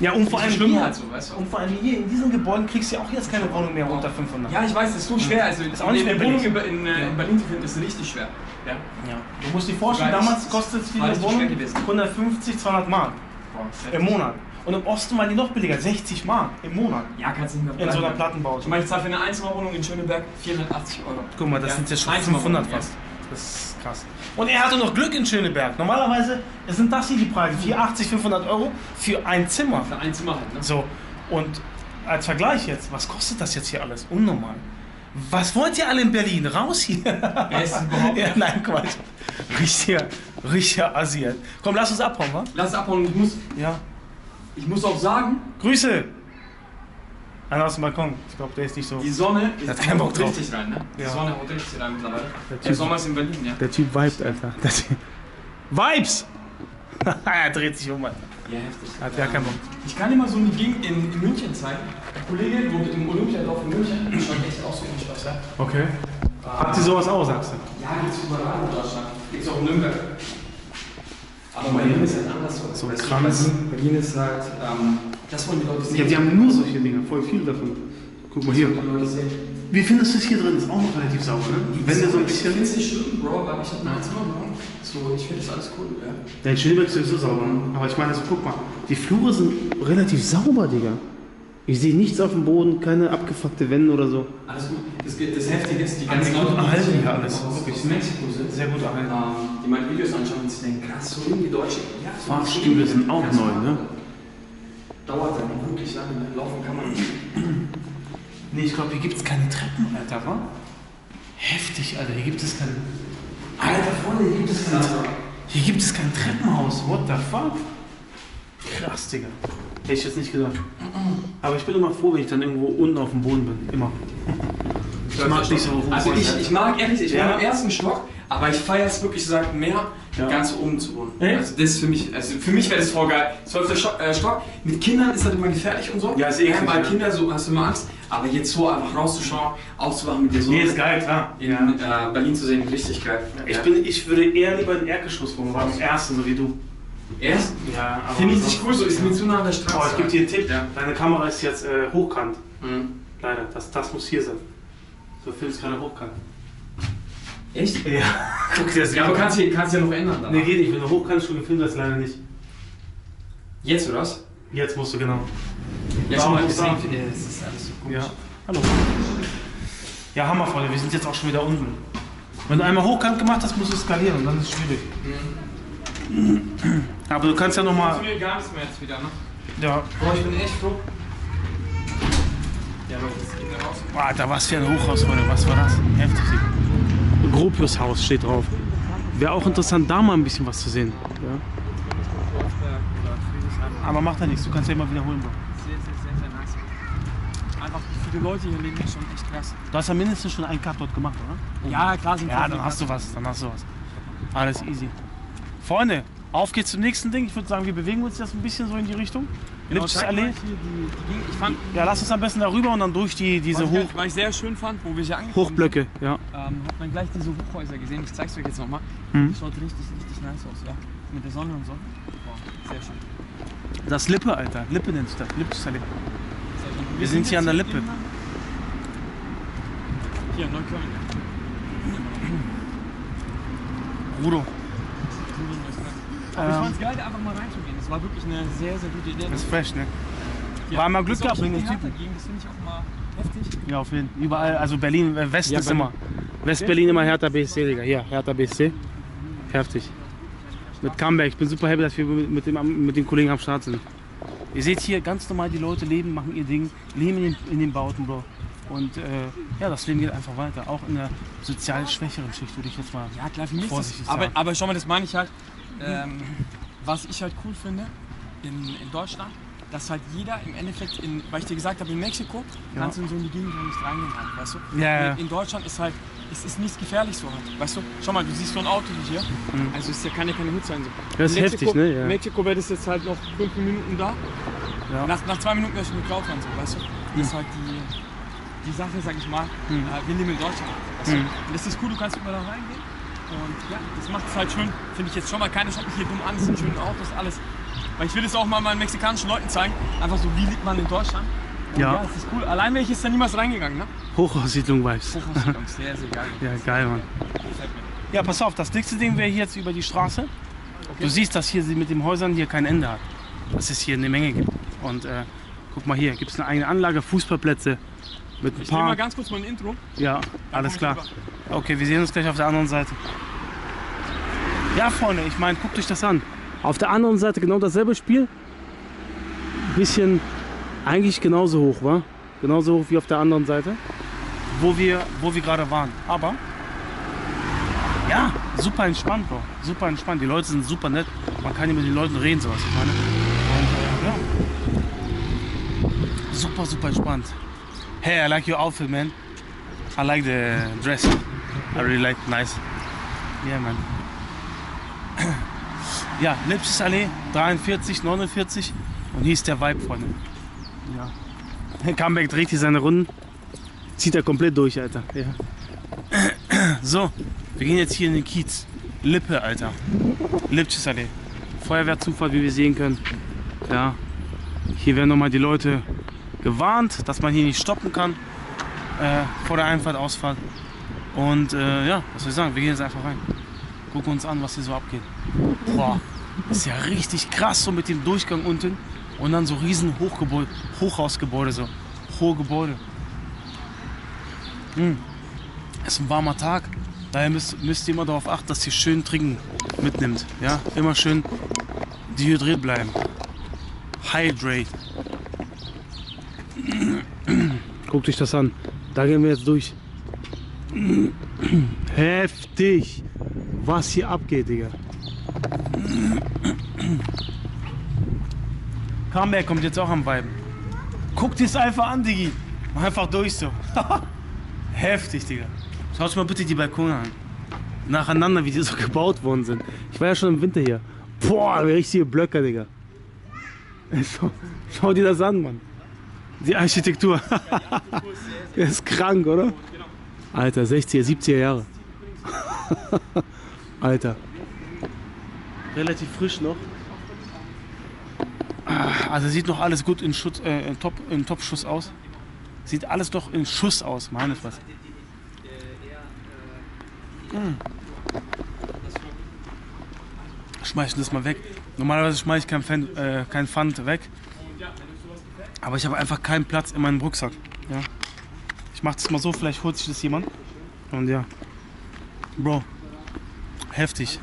[SPEAKER 1] Ja, und vor allem hier.
[SPEAKER 2] halt so, weißt du?
[SPEAKER 1] Und vor allem hier in diesen Gebäuden kriegst du ja auch jetzt keine Wohnung mehr unter 500.
[SPEAKER 2] Ja, ich weiß, das ist so schwer. Also
[SPEAKER 1] Ist auch nicht
[SPEAKER 2] eine Wohnung in, in, äh, in Berlin zu finden, ist richtig schwer. Ja.
[SPEAKER 1] Ja. Du musst dir vorstellen, damals kostet es diese
[SPEAKER 2] richtig
[SPEAKER 1] Wohnung
[SPEAKER 2] schwer gewesen.
[SPEAKER 1] 150, 200 Mark im Monat. Und im Osten waren die noch billiger, 60 Mark im Monat.
[SPEAKER 2] Ja, kannst du nicht mehr
[SPEAKER 1] In so einer
[SPEAKER 2] bleiben.
[SPEAKER 1] Plattenbau.
[SPEAKER 2] Zum Beispiel zahle für eine Einzimmerwohnung in Schöneberg 480 Euro.
[SPEAKER 1] Guck mal, das
[SPEAKER 2] Ja,
[SPEAKER 1] sind jetzt schon
[SPEAKER 2] Einzimmerwohnung,
[SPEAKER 1] 500 fast. Das ist krass. Und er hatte noch Glück in Schöneberg. Normalerweise sind das hier die Preise. 480, 500 Euro für ein Zimmer.
[SPEAKER 2] Für ein Zimmer halt, ne?
[SPEAKER 1] So, und als Vergleich jetzt, was kostet das jetzt hier alles? Unnormal. Was wollt ihr alle in Berlin? Raus hier!
[SPEAKER 2] Überhaupt?
[SPEAKER 1] ja, nein, Quatsch. Richtiger, richtiger Asiat. Komm, lass uns abhauen, wa?
[SPEAKER 2] Lass es abhauen. Ich muss,
[SPEAKER 1] Ja.
[SPEAKER 2] ich muss auch sagen,
[SPEAKER 1] Grüße! Einer aus dem Balkon. Ich glaube, der ist nicht so.
[SPEAKER 2] die Sonne
[SPEAKER 1] hat
[SPEAKER 2] ist
[SPEAKER 1] keinen Bock drauf.
[SPEAKER 2] richtig rein, ne? Die
[SPEAKER 1] Ja.
[SPEAKER 2] Sonne haut richtig rein mittlerweile.
[SPEAKER 1] Der
[SPEAKER 2] Der
[SPEAKER 1] Typ-
[SPEAKER 2] Sommer ist in Berlin, ja.
[SPEAKER 1] Der Typ vibet, Alter. Der typ. Vibes! er dreht sich um, Alter.
[SPEAKER 2] Ja, heftig.
[SPEAKER 1] Hat ja keinen Bock.
[SPEAKER 2] Ich kann dir mal so eine Gegend in, in München zeigen. Ein Kollege wohnt im Olympiadorf in München. Schaut echt aus wie Stadt, ja.
[SPEAKER 1] Okay. Habt ihr sowas auch, sagst du?
[SPEAKER 2] Ja, gibt's überall in Deutschland. Gibt's auch in Nürnberg. Aber Berlin ist halt anders so.
[SPEAKER 1] So
[SPEAKER 2] Berlin ist halt, ähm, das wollen die Leute sehen.
[SPEAKER 1] Ja, die haben nur solche Dinger, voll viel davon. Guck mal hier. Wie findest du es hier drin? Ist auch noch relativ sauber, ne? Wenn du so ein
[SPEAKER 2] Ich
[SPEAKER 1] bisschen.
[SPEAKER 2] finde es nicht schlimm, Bro, aber ich habe eine Zimmerwohnung. So, ich finde das alles cool, ja.
[SPEAKER 1] Dein Schneeberg ist sowieso sauber. ne? Aber ich meine, so guck mal, die Flure sind relativ sauber, Digga. Ich sehe nichts auf dem Boden, keine abgefuckte Wände oder so.
[SPEAKER 2] Alles gut. Das, das Heftige ist, die ganzen Leute, die
[SPEAKER 1] erhalten
[SPEAKER 2] hier
[SPEAKER 1] alles.
[SPEAKER 2] aus? Mexiko sind,
[SPEAKER 1] Sehr gut erhalten.
[SPEAKER 2] ähm, die meine Videos anschauen und sich denken, krass, so leben die Deutschen. Ja, so
[SPEAKER 1] Fahrstühle sind auch neu, ne?
[SPEAKER 2] Dauert dann wirklich lange, ne? laufen kann man nicht.
[SPEAKER 1] Nee, ich glaube, hier gibt es keine Treppen, Alter, wa? Heftig, Alter, hier gibt es kein. Alter, Freunde, hier gibt es kein. Hier gibt es kein Treppenhaus. What the fuck? Krass, Digga. Hätte ich jetzt nicht gedacht. Aber ich bin immer froh, wenn ich dann irgendwo unten auf dem Boden bin. Immer. Ich mag nicht so hoch.
[SPEAKER 2] Also ich, ich mag ehrlich, ich
[SPEAKER 1] Ja.
[SPEAKER 2] wohne im ersten Stock, aber ich feiere es wirklich gesagt mehr,
[SPEAKER 1] Ja.
[SPEAKER 2] ganz oben zu wohnen.
[SPEAKER 1] Echt?
[SPEAKER 2] Also das ist für mich, also für mich wäre das voll geil. Zwölfter Stock, äh, Stock, mit Kindern ist das immer gefährlich und so.
[SPEAKER 1] Ja, ist eklig,
[SPEAKER 2] Weil
[SPEAKER 1] ja.
[SPEAKER 2] Kinder so hast du immer Angst, aber jetzt so einfach rauszuschauen, aufzuwachen mit dir so
[SPEAKER 1] Nee, ist geil, klar.
[SPEAKER 2] in äh, Berlin zu sehen, richtig geil.
[SPEAKER 1] Ich, bin, ich würde eher lieber in Erdgeschoss wohnen, aber im ersten, so wie du.
[SPEAKER 2] Erst
[SPEAKER 1] Ja, aber.
[SPEAKER 2] finde ich nicht cool, so ist mir zu nah an der Straße.
[SPEAKER 1] Oh, ich gebe dir einen Tipp.
[SPEAKER 2] Ja.
[SPEAKER 1] Deine Kamera ist jetzt äh, hochkant.
[SPEAKER 2] Mhm.
[SPEAKER 1] Leider, das, das muss hier sein. So filmst gerade hochkant.
[SPEAKER 2] Echt?
[SPEAKER 1] Ja, guck dir das
[SPEAKER 2] Ja, aber kannst du kannst ja noch ändern. danach.
[SPEAKER 1] Nee, geht nicht. Wenn du hochkant schon gefilmt hast, leider nicht.
[SPEAKER 2] Jetzt oder was?
[SPEAKER 1] Jetzt musst du genau.
[SPEAKER 2] Ja,
[SPEAKER 1] Warum
[SPEAKER 2] schon mal
[SPEAKER 1] sagen?
[SPEAKER 2] Ja, das ist alles so komisch.
[SPEAKER 1] Ja. Hallo. Ja, Hammer, Freunde. Wir sind jetzt auch schon wieder unten. Wenn du einmal hochkant gemacht hast, musst du skalieren und dann ist es schwierig. Aber du kannst ja nochmal.
[SPEAKER 2] Funktioniert gar nichts mehr jetzt wieder, ne?
[SPEAKER 1] Ja.
[SPEAKER 2] Boah, ich bin echt froh. Ja, aber das geht nicht raus.
[SPEAKER 1] Alter, was für ein Hochhaus, Freunde. Was war das? Heftig. Gropius-Haus steht drauf. Wäre auch interessant, da mal ein bisschen was zu sehen. Ja. Aber macht ja nichts. Du kannst ja immer wiederholen. Bro.
[SPEAKER 2] Sehr, sehr, sehr, sehr nice. Einfach wie viele Leute hier leben, ist schon echt krass.
[SPEAKER 1] Du hast ja mindestens schon einen Cut dort gemacht, oder?
[SPEAKER 2] Ja, klar sind
[SPEAKER 1] Ja, dann hast du was, dann hast du was. Alles easy. Freunde, auf geht's zum nächsten Ding. Ich würde sagen, wir bewegen uns jetzt ein bisschen so in die Richtung.
[SPEAKER 2] Genau,
[SPEAKER 1] Lipschitz
[SPEAKER 2] zeig mal
[SPEAKER 1] Allee.
[SPEAKER 2] hier die, die Gegend. Ich fand,
[SPEAKER 1] Ja, lass uns am besten darüber und dann durch die, diese
[SPEAKER 2] was, ich,
[SPEAKER 1] Hoch,
[SPEAKER 2] halt- was ich sehr schön fand, wo wir hier angekommen
[SPEAKER 1] Hochblöcke. Ja.
[SPEAKER 2] sind, ähm, hat man gleich diese Hochhäuser gesehen. Ich zeig's euch jetzt nochmal.
[SPEAKER 1] Mhm.
[SPEAKER 2] Schaut richtig, richtig nice aus, ja. Mit der Sonne und so. Wow, sehr schön.
[SPEAKER 1] Das Lippe, Alter. Lippe nennt sich das. Lipschitz Allee.
[SPEAKER 2] Sehr schön.
[SPEAKER 1] Wir sind hier an der Lippe.
[SPEAKER 2] Hier Neukölln.
[SPEAKER 1] Rudo.
[SPEAKER 2] Aber ich
[SPEAKER 1] Ähm,
[SPEAKER 2] fand's geil, da einfach mal reinzugehen. Das war wirklich eine sehr, sehr gute Idee.
[SPEAKER 1] das ist fresh, ne?
[SPEAKER 2] Ja.
[SPEAKER 1] war mal Glück gehabt
[SPEAKER 2] die
[SPEAKER 1] den Typen.
[SPEAKER 2] Hertha-Gegend, Das finde ich auch mal heftig.
[SPEAKER 1] Ja, auf jeden Fall. Überall, also Berlin, äh, West
[SPEAKER 2] Ja,
[SPEAKER 1] ist
[SPEAKER 2] Berlin.
[SPEAKER 1] immer. West-Berlin immer Hertha BSC, Digga. Hier, Hertha BSC. Heftig. Mit Comeback. Ich bin super happy, dass wir mit, dem, mit den Kollegen am Start sind. Ihr seht hier ganz normal, die Leute leben, machen ihr Ding, leben in den, in den Bauten, Bro. Und äh, ja, das Leben geht einfach weiter. Auch in der sozial schwächeren Schicht, würde ich jetzt mal.
[SPEAKER 2] Ja, klar, für mich ist das,
[SPEAKER 1] Vorsichtig
[SPEAKER 2] aber, aber schau mal, das meine ich halt. Ähm, was ich halt cool finde in, in Deutschland, dass halt jeder im Endeffekt, in, weil ich dir gesagt habe, in Mexiko
[SPEAKER 1] Ja.
[SPEAKER 2] kannst du in so in die Gegend halt nicht reingehen, halt, weißt du?
[SPEAKER 1] Ja, ja.
[SPEAKER 2] In, in Deutschland ist halt, es ist nichts gefährlich so halt, weißt du? Schau mal, du siehst so ein Auto wie hier, also es ja, kann ja keine Hut sein so.
[SPEAKER 1] Mhm. Das ist
[SPEAKER 2] In
[SPEAKER 1] heftig, ne? Ja.
[SPEAKER 2] In Mexiko wäre das jetzt halt noch fünf Minuten da,
[SPEAKER 1] Ja.
[SPEAKER 2] nach, nach zwei Minuten wäre schon geklaut worden, so, weißt du? Das ist halt die, die Sache, sag ich mal,
[SPEAKER 1] Mhm.
[SPEAKER 2] äh, wir leben in Deutschland. Weißt du? Und das ist cool, du kannst überall reingehen. Und ja, das macht es halt schön, finde ich jetzt schon mal. Keiner schaut mich hier dumm an, es sind schöne Autos, alles. Weil ich will das auch mal meinen mexikanischen Leuten zeigen. Einfach so, wie lebt man in Deutschland. Und
[SPEAKER 1] Ja.
[SPEAKER 2] ja, das ist cool. Allein wäre ich jetzt da niemals reingegangen, ne?
[SPEAKER 1] Hochhaussiedlung-Vibes.
[SPEAKER 2] Hochhausgang, sehr, sehr geil.
[SPEAKER 1] Ja, geil, Mann. Ja, pass auf, das nächste Ding wäre hier jetzt über die Straße. Du siehst, dass hier sie mit den Häusern hier kein Ende hat. Dass es hier eine Menge gibt. Und äh, guck mal hier, gibt es eine eigene Anlage, Fußballplätze mit ein
[SPEAKER 2] Ich nehme mal ganz kurz mein Intro.
[SPEAKER 1] Ja, alles klar.
[SPEAKER 2] ich
[SPEAKER 1] Okay, wir sehen uns gleich auf der anderen Seite. Ja, Freunde, ich meine, guckt euch das an. Auf der anderen Seite genau dasselbe Spiel. Bisschen eigentlich genauso hoch, war? Genauso hoch wie auf der anderen Seite. Wo wir, wo wir gerade waren. Aber ja, super entspannt, Bro. Super entspannt. Die Leute sind super nett. Man kann hier mit den Leuten reden, sowas. Ich meine. Und, äh, ja. Super, super entspannt. Hey, I like your outfit, man. I like the dress. I really like nice. Yeah, man. Ja, Lipschitz Allee, 43, 49. Und hier ist der Vibe, Freunde. Ja. Comeback dreht hier seine Runden. Zieht er komplett durch, Alter. Ja. So, wir gehen jetzt hier in den Kiez. Lippe, Alter. Lipschitz Allee. Feuerwehrzufall, wie wir sehen können. Ja. Hier werden nochmal die Leute gewarnt, dass man hier nicht stoppen kann. Äh, vor der Einfahrt, Ausfahrt. Und äh, ja, was soll ich sagen, wir gehen jetzt einfach rein. Gucken uns an, was hier so abgeht. Boah, ist ja richtig krass so mit dem Durchgang unten. Und dann so riesen Hochgebäude, Hochhausgebäude, so hohe Gebäude. Hm. Es ist ein warmer Tag, daher müsst, müsst ihr immer darauf achten, dass ihr schön trinken mitnimmt. Ja, immer schön dehydriert bleiben. Hydrate. Guckt euch das an. Da gehen wir jetzt durch. Heftig. Was hier abgeht, Digga. Comeback kommt jetzt auch am Weiben. Guck dir es einfach an, Digi. Mach einfach durch so. Heftig, Digga. Schaut mal bitte die Balkone an. Nacheinander, wie die so gebaut worden sind. Ich war ja schon im Winter hier. Boah, richtige Blöcke, Digga. Schau, schau dir das an, Mann. Die Architektur. Das ist krank, oder? Alter, 60er, 70er Jahre. Alter. Relativ frisch noch. Also sieht noch alles gut in, Schutz, äh, in, Top, in Top-Schuss aus. Sieht alles doch in Schuss aus, meines was. Mm. Schmeißen das mal weg. Normalerweise schmeiße ich kein, Pfand, äh, kein Pfand weg. Aber ich habe einfach keinen Platz in meinem Rucksack. Ja. Ich mache das mal so, vielleicht holt sich das jemand. Und ja. Bro, heftig.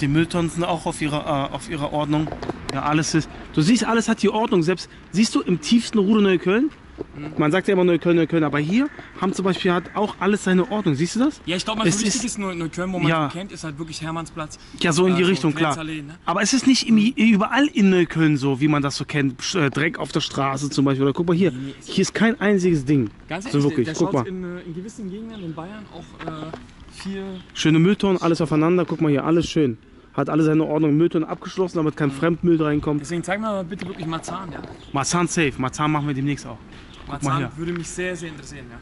[SPEAKER 1] Die Mülltonnen sind auch auf ihrer, äh, auf ihrer Ordnung. Ja, alles ist. Du siehst, alles hat hier Ordnung. Selbst siehst du im tiefsten Rude Neukölln. Man sagt ja immer Neukölln, Neukölln, aber hier haben zum Beispiel hat auch alles seine Ordnung. Siehst du das?
[SPEAKER 2] Ja, ich glaube,
[SPEAKER 1] Es
[SPEAKER 2] so wichtig
[SPEAKER 1] ist-
[SPEAKER 2] Neukölln, wo man
[SPEAKER 1] Ja.
[SPEAKER 2] kennt, ist halt wirklich Hermannsplatz.
[SPEAKER 1] Ja, so in die
[SPEAKER 2] Äh,
[SPEAKER 1] Richtung, klar.
[SPEAKER 2] Grenzallee, ne?
[SPEAKER 1] Aber es ist nicht im, überall in Neukölln so, wie man das so kennt. Äh, Dreck auf der Straße zum Beispiel. Oder guck mal hier. Hier ist kein einziges Ding.
[SPEAKER 2] Ganz
[SPEAKER 1] So
[SPEAKER 2] ehrlich,
[SPEAKER 1] wirklich,
[SPEAKER 2] der, der
[SPEAKER 1] guck mal.
[SPEAKER 2] In, äh, in gewissen Gegenden in Bayern auch äh, viel
[SPEAKER 1] Schöne Mülltonnen, alles aufeinander. Guck mal hier, alles schön. hat alle seine Ordnung im Müllton abgeschlossen, damit kein Fremdmüll reinkommt.
[SPEAKER 2] Deswegen zeig mir mal bitte wirklich Marzahn, ja.
[SPEAKER 1] Marzahn safe, Marzahn machen wir demnächst auch.
[SPEAKER 2] Marzahn
[SPEAKER 1] hier.
[SPEAKER 2] würde mich sehr, sehr interessieren, ja.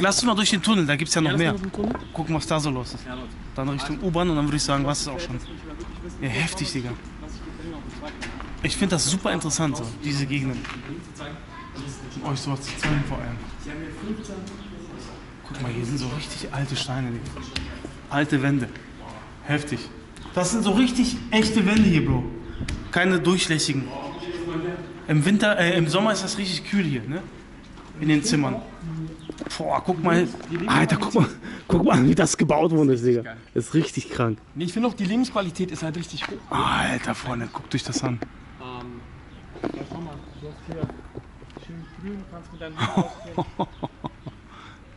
[SPEAKER 1] Lass uns mal durch den Tunnel, da gibt es ja noch
[SPEAKER 2] Ja,
[SPEAKER 1] mehr.
[SPEAKER 2] mal.
[SPEAKER 1] Gucken, was da so los ist.
[SPEAKER 2] Ja.
[SPEAKER 1] Dann Richtung U-Bahn und dann würde ich sagen, was ist auch schon. Ja, heftig, Digga. Ich finde das super interessant, so, diese Gegenden. Um euch sowas zu zeigen vor allem. Guck mal, hier sind so richtig alte Steine, Digga. Alte Wände. Heftig. Das sind so richtig echte Wände hier, Bro. Keine durchlässigen. Im Winter, äh, im Sommer ist das richtig kühl hier, ne? In den Zimmern. Boah, guck mal. Alter, guck mal, guck mal, wie das gebaut worden ist, Digga. Das ist richtig krank.
[SPEAKER 2] Nee, ich finde auch, die Lebensqualität ist halt richtig hoch.
[SPEAKER 1] Alter, Freunde, guckt euch das an.
[SPEAKER 2] Ähm, ja, schau mal, du hast hier schön grün, kannst mit deinem Hund.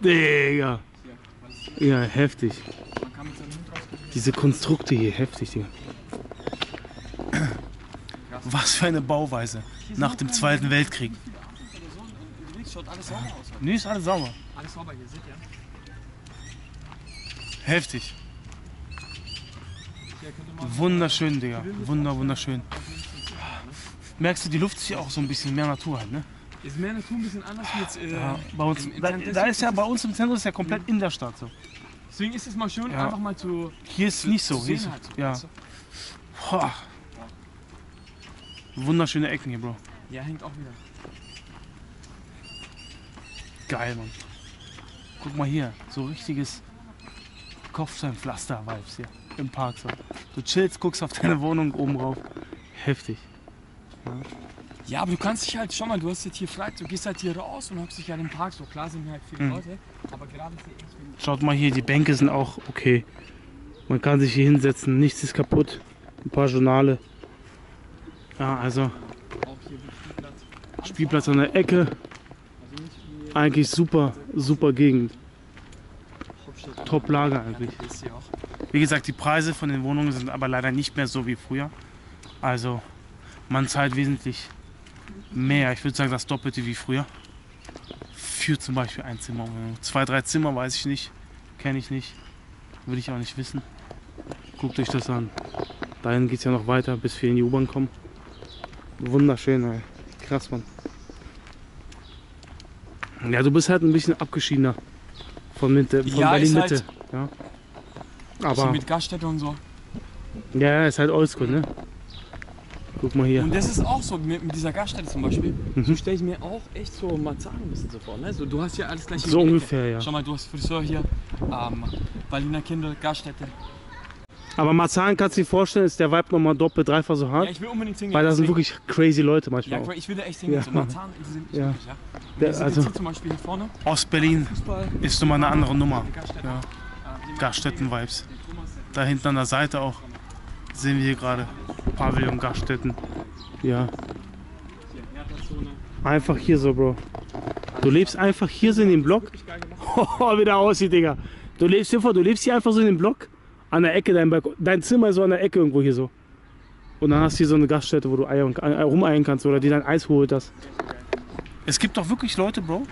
[SPEAKER 1] Digga. Ja, heftig. Diese Konstrukte hier, heftig, Digga. Was für eine Bauweise. Nach dem Zweiten Weltkrieg.
[SPEAKER 2] Unterwegs schaut alles sauber aus.
[SPEAKER 1] Nee, ist alles sauber.
[SPEAKER 2] Alles sauber hier, seht ihr?
[SPEAKER 1] Heftig. Wunderschön, Digga. Wunder, wunderschön. Merkst du, die Luft ist hier auch so ein bisschen mehr Natur halt, ne?
[SPEAKER 2] Ist mehr Natur ein bisschen anders wie jetzt. Äh,
[SPEAKER 1] Ja, bei uns,
[SPEAKER 2] im- im
[SPEAKER 1] da, da ist ja
[SPEAKER 2] es-
[SPEAKER 1] bei uns im Zentrum ist ja komplett in der Stadt so.
[SPEAKER 2] Deswegen ist es mal schön,
[SPEAKER 1] Ja.
[SPEAKER 2] einfach mal zu.
[SPEAKER 1] Hier ist nicht so.
[SPEAKER 2] zu
[SPEAKER 1] Hier ist,
[SPEAKER 2] halt, so,
[SPEAKER 1] ja. Boah. Wunderschöne Ecken hier, Bro.
[SPEAKER 2] Ja, hängt auch wieder.
[SPEAKER 1] Geil, Mann. Guck mal hier, so richtiges Kopfsteinpflaster-Vibes hier im Park. So. Du chillst, guckst auf deine Wohnung oben rauf. Heftig.
[SPEAKER 2] Ja, aber du kannst dich halt, schau mal, du hast jetzt hier frei, du gehst halt hier raus und hockst dich halt im Park. So klar sind hier halt viele
[SPEAKER 1] Mhm.
[SPEAKER 2] Leute, aber gerade für uns, wenn
[SPEAKER 1] Schaut mal hier, die Bänke sind auch okay. Man kann sich hier hinsetzen, nichts ist kaputt. Ein paar Journale. Ja, also
[SPEAKER 2] auch hier wird Spielplatz.
[SPEAKER 1] Spielplatz an der Ecke. Eigentlich super, super Gegend. Top Lage eigentlich. Wie gesagt, die Preise von den Wohnungen sind aber leider nicht mehr so wie früher. Also man zahlt wesentlich mehr. Ich würde sagen, das Doppelte wie früher. Für zum Beispiel ein Zimmer. Zwei, drei Zimmer weiß ich nicht. Kenne ich nicht. Würde ich auch nicht wissen. Guckt euch das an. Dahin geht es ja noch weiter, bis wir in die U-Bahn kommen. Wunderschön, ey. Krass, Mann. Ja, du bist halt ein bisschen abgeschiedener von, Mitte, von
[SPEAKER 2] Ja, ist
[SPEAKER 1] Berlin-Mitte.
[SPEAKER 2] halt-
[SPEAKER 1] ja.
[SPEAKER 2] Aber mit Gaststätte und so.
[SPEAKER 1] ja, ja, ist halt oldschool, ne? Guck mal hier.
[SPEAKER 2] Und das ist auch so, mit, mit dieser Gaststätte zum Beispiel,
[SPEAKER 1] Mhm.
[SPEAKER 2] so stelle ich mir auch echt so Marzahn ein bisschen so vor. Ne? So, du hast hier alles gleich
[SPEAKER 1] So
[SPEAKER 2] Ecke.
[SPEAKER 1] ungefähr, ja.
[SPEAKER 2] Schau mal, du hast Friseur hier, ähm, Berliner Kinder, Gaststätte.
[SPEAKER 1] Aber Marzahn kannst du dir vorstellen, ist der Vibe nochmal doppelt, dreifach so
[SPEAKER 2] Ja,
[SPEAKER 1] hart.
[SPEAKER 2] ich will unbedingt hingehen.
[SPEAKER 1] weil da sind wirklich crazy Leute
[SPEAKER 2] Ja,
[SPEAKER 1] manchmal.
[SPEAKER 2] guck mal, ich will da echt hingehen.
[SPEAKER 1] Ja.
[SPEAKER 2] So Marzahn interessiert mich
[SPEAKER 1] Ja.
[SPEAKER 2] wirklich, ja.
[SPEAKER 1] Der- also-. Ostberlin ist nochmal eine andere Nummer. Ja.
[SPEAKER 2] Den Thomas,
[SPEAKER 1] Da hinten an der Seite auch sehen wir hier gerade Pavillon Gaststätten. Ja, einfach hier so, Bro. Du lebst einfach hier so in dem Block. Oh, wie der aussieht, Digga. Du lebst hier vor, du lebst hier einfach so in dem Block. An der Ecke, dein, Balkon, dein Zimmer ist so an der Ecke irgendwo hier so. Und dann hast du hier so eine Gaststätte, wo du äh, rumeiern kannst oder die dein Eis holt das. Es gibt doch wirklich Leute, Bro,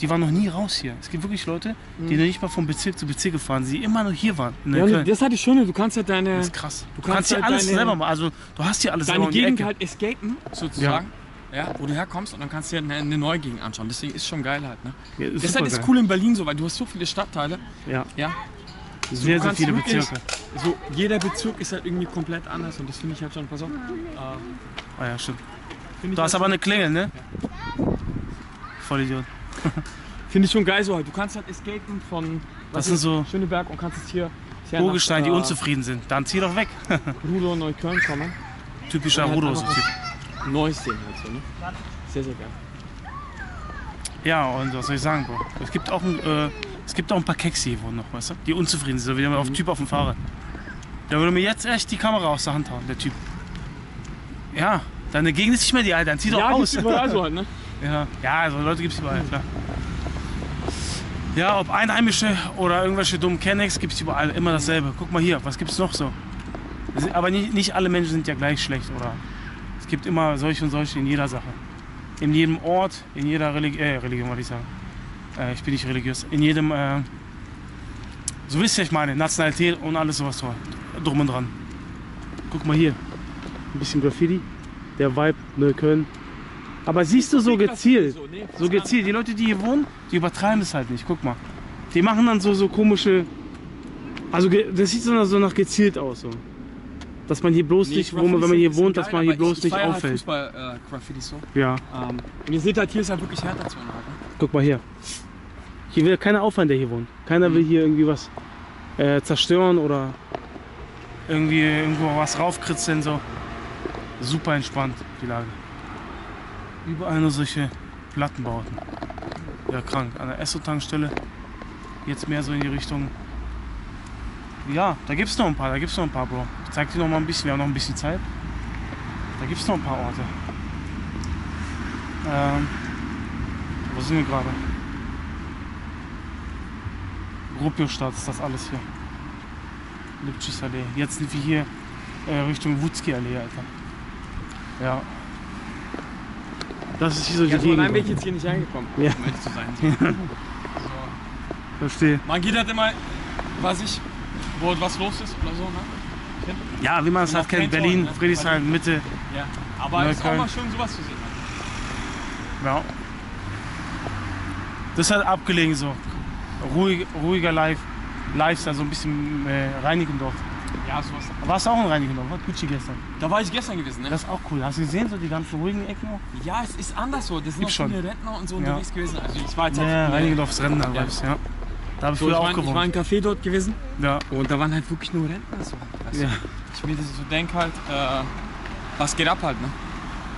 [SPEAKER 1] die waren noch nie raus hier. Es gibt wirklich Leute, die nicht mal von Bezirk zu Bezirk gefahren sind, die immer nur hier waren.
[SPEAKER 2] Ja, das ist halt das Schöne, du kannst halt deine,
[SPEAKER 1] Das ist krass. Du
[SPEAKER 2] kannst
[SPEAKER 1] kannst, hier
[SPEAKER 2] halt
[SPEAKER 1] alles
[SPEAKER 2] deine-
[SPEAKER 1] selber machen. Also du hast hier alles
[SPEAKER 2] deine
[SPEAKER 1] selber die
[SPEAKER 2] Gegend halt escapen, sozusagen. Ja. wo du herkommst und dann kannst du dir eine, eine neue Gegend anschauen. Deswegen ist schon geil halt. Ne?
[SPEAKER 1] Ja,
[SPEAKER 2] Das ist halt das. Coole in Berlin so, weil du hast so viele Stadtteile.
[SPEAKER 1] Ja,
[SPEAKER 2] Ja,
[SPEAKER 1] sehr, sehr
[SPEAKER 2] kannst
[SPEAKER 1] viele
[SPEAKER 2] wirklich-
[SPEAKER 1] Bezirke.
[SPEAKER 2] so jeder Bezirk ist halt irgendwie komplett anders und das finde ich halt schon, pass auf. Äh,
[SPEAKER 1] Ah ja, stimmt. Du hast
[SPEAKER 2] halt
[SPEAKER 1] aber eine Klingel, ne? Voll Idiot.
[SPEAKER 2] Finde ich schon geil so halt. Du kannst halt escapen von
[SPEAKER 1] Das sind so
[SPEAKER 2] Schöneberg und kannst jetzt hier sehr nach,
[SPEAKER 1] Urgestein, die
[SPEAKER 2] äh,
[SPEAKER 1] unzufrieden sind. Dann zieh doch weg.
[SPEAKER 2] Rudo Neukölln kommen.
[SPEAKER 1] Typischer
[SPEAKER 2] halt
[SPEAKER 1] Rudo so Typ.
[SPEAKER 2] Neues sehen halt so, ne? Sehr, sehr geil.
[SPEAKER 1] Ja, und was soll ich sagen, Bro? Es gibt auch ein, äh, es gibt auch ein paar Keks hier wohnen noch, weißt du? Die unzufrieden sind, so wie der auf Typ auf dem Fahrrad. Der würde mir jetzt echt die Kamera aus der Hand hauen, der Typ. Ja, deine Gegend ist nicht mehr die alte, dann zieh doch
[SPEAKER 2] ja,
[SPEAKER 1] aus.
[SPEAKER 2] gibt's überall so halt, ne?
[SPEAKER 1] Ja, ja also Leute gibt es überall, klar. Ja, ob Einheimische oder irgendwelche dummen Kennex gibt es überall immer dasselbe. Guck mal hier, was gibt es noch so? Aber nicht, nicht alle Menschen sind ja gleich schlecht, oder? Es gibt immer solche und solche in jeder Sache. In jedem Ort, in jeder Religi äh, Religion, wollte ich sagen. Äh, ich bin nicht religiös. In jedem, äh, so wisst ihr, ich meine, Nationalität und alles sowas drum und dran. Guck mal hier. Ein bisschen Graffiti. Der Vibe Neukölln. Aber siehst du so gezielt.
[SPEAKER 2] So, nee,
[SPEAKER 1] gezielt. Die Leute, die hier wohnen, die übertreiben es halt nicht. Guck mal. Die machen dann so, so komische. Also das sieht so nach, so nach gezielt aus. So. Dass man hier bloß nicht, wo man, wenn man hier wohnt, dass man hier bloß nicht auffällt.
[SPEAKER 2] Fußball, äh, Graffiti so.
[SPEAKER 1] Ja,
[SPEAKER 2] Ähm, und ihr seht halt, hier ist halt wirklich härter zu
[SPEAKER 1] guck mal hier. Hier will keiner auffallen, der hier wohnt. Keiner will hier irgendwie was äh, zerstören oder irgendwie irgendwo was raufkritzeln. So. Super entspannt, die Lage. Überall nur solche Plattenbauten. Ja, krank. An der Esso-Tankstelle. Jetzt mehr so in die Richtung. Ja, da gibt's noch ein paar, da gibt's noch ein paar, Bro. Ich zeig dir noch mal ein bisschen, wir haben noch ein bisschen Zeit. Da gibt's noch ein paar Orte. Ähm, wo sind wir gerade? Ruppiostadt ist das alles hier. Lipschitz-Allee. Jetzt sind wir hier äh, Richtung Wutzki-Allee, Alter. Ja. Das ist hier so die
[SPEAKER 2] so allein bin ich
[SPEAKER 1] Gegend.
[SPEAKER 2] jetzt hier nicht reingekommen,
[SPEAKER 1] Ja.
[SPEAKER 2] um ehrlich zu sein. So.
[SPEAKER 1] Verstehe.
[SPEAKER 2] Man geht halt immer, weiß ich, wo was los ist oder so, ne?
[SPEAKER 1] Ja, wie man es halt kennt, Berlin,
[SPEAKER 2] Tor, ne?
[SPEAKER 1] Friedrichshain, Mitte.
[SPEAKER 2] Ja. Aber es ist auch mal schön, sowas zu sehen.
[SPEAKER 1] Ja. Das ist halt abgelegen so. Ruhig, ruhiger Live, Lifestyle, so ein bisschen äh, Reinickendorf.
[SPEAKER 2] Ja, sowas.
[SPEAKER 1] Warst du auch in Reinickendorf? War Gucci gestern.
[SPEAKER 2] Da war ich gestern gewesen, ne?
[SPEAKER 1] Das ist auch cool. Hast du gesehen, so die ganzen ruhigen Ecken auch?
[SPEAKER 2] Ja, es ist anders so. Das sind
[SPEAKER 1] Gibt's
[SPEAKER 2] auch
[SPEAKER 1] schon.
[SPEAKER 2] viele Rentner und so
[SPEAKER 1] Ja.
[SPEAKER 2] unterwegs gewesen. Also ich war jetzt
[SPEAKER 1] Ja,
[SPEAKER 2] halt
[SPEAKER 1] Reinickendorf ist Rentner,
[SPEAKER 2] Ja.
[SPEAKER 1] weißt du, ja. Da habe ich
[SPEAKER 2] so, ich,
[SPEAKER 1] früher auch
[SPEAKER 2] war, ich war
[SPEAKER 1] gewohnt.
[SPEAKER 2] im Café dort gewesen
[SPEAKER 1] Ja.
[SPEAKER 2] und da waren halt wirklich nur Rentner. So, du?
[SPEAKER 1] ja.
[SPEAKER 2] Ich mir das so denke halt, äh, was geht ab halt, ne?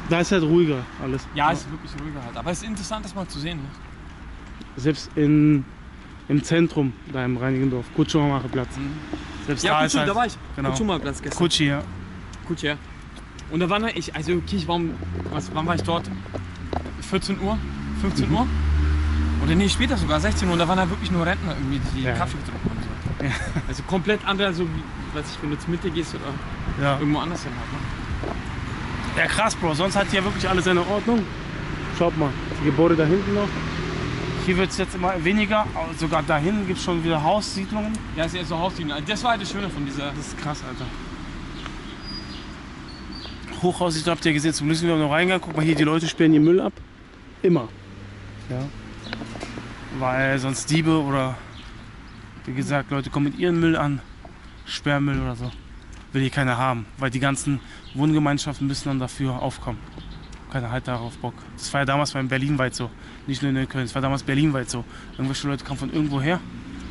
[SPEAKER 1] Da ist halt ruhiger alles.
[SPEAKER 2] Ja, es ist wirklich ruhiger halt. Aber es ist interessant, das mal zu sehen, ne?
[SPEAKER 1] Selbst in, im Zentrum, da im Reinickendorf, Kutschauermacher Platz. Selbst
[SPEAKER 2] Ja,
[SPEAKER 1] da
[SPEAKER 2] Kutschu,
[SPEAKER 1] ist halt
[SPEAKER 2] da war ich.
[SPEAKER 1] genau.
[SPEAKER 2] Kutschuma-Platz gestern.
[SPEAKER 1] Kutschi, ja.
[SPEAKER 2] Kutschi, ja. Und da war ne, ich, also okay, ich war um, was, wann war ich dort? 14 Uhr, 15
[SPEAKER 1] Mhm.
[SPEAKER 2] Uhr? Oder nee, später sogar, 16 Uhr. Und da waren da wirklich nur Rentner irgendwie, die
[SPEAKER 1] Ja.
[SPEAKER 2] Kaffee getrunken haben. So. Also komplett andere, so wie, weiß ich, wenn du zur Mitte gehst oder
[SPEAKER 1] ja.
[SPEAKER 2] irgendwo anders hin halt, ne?
[SPEAKER 1] Ja, krass, Bro. Sonst hat hier wirklich alles seine Ordnung. Schaut mal, die Gebäude da hinten noch. Hier wird es jetzt immer weniger. Sogar da hinten gibt es schon wieder Haussiedlungen.
[SPEAKER 2] Ja, ist ja so Hausdienst. Also das war halt das Schöne von dieser.
[SPEAKER 1] Das ist krass, Alter. Hochhaus, ich glaube, habt ihr gesehen, zum Glück sind wir noch reingegangen. Guck mal hier, die Leute sperren ihr Müll ab. Immer. Ja. Weil sonst Diebe oder, wie gesagt, Leute kommen mit ihrem Müll an. Sperrmüll oder so. Will hier keiner haben. Weil die ganzen Wohngemeinschaften müssen dann dafür aufkommen. Keiner hat darauf Bock. Das war ja damals bei Berlin weit so. Nicht nur in Neukölln, es war damals Berlin weit so. Irgendwelche Leute kamen von irgendwo her.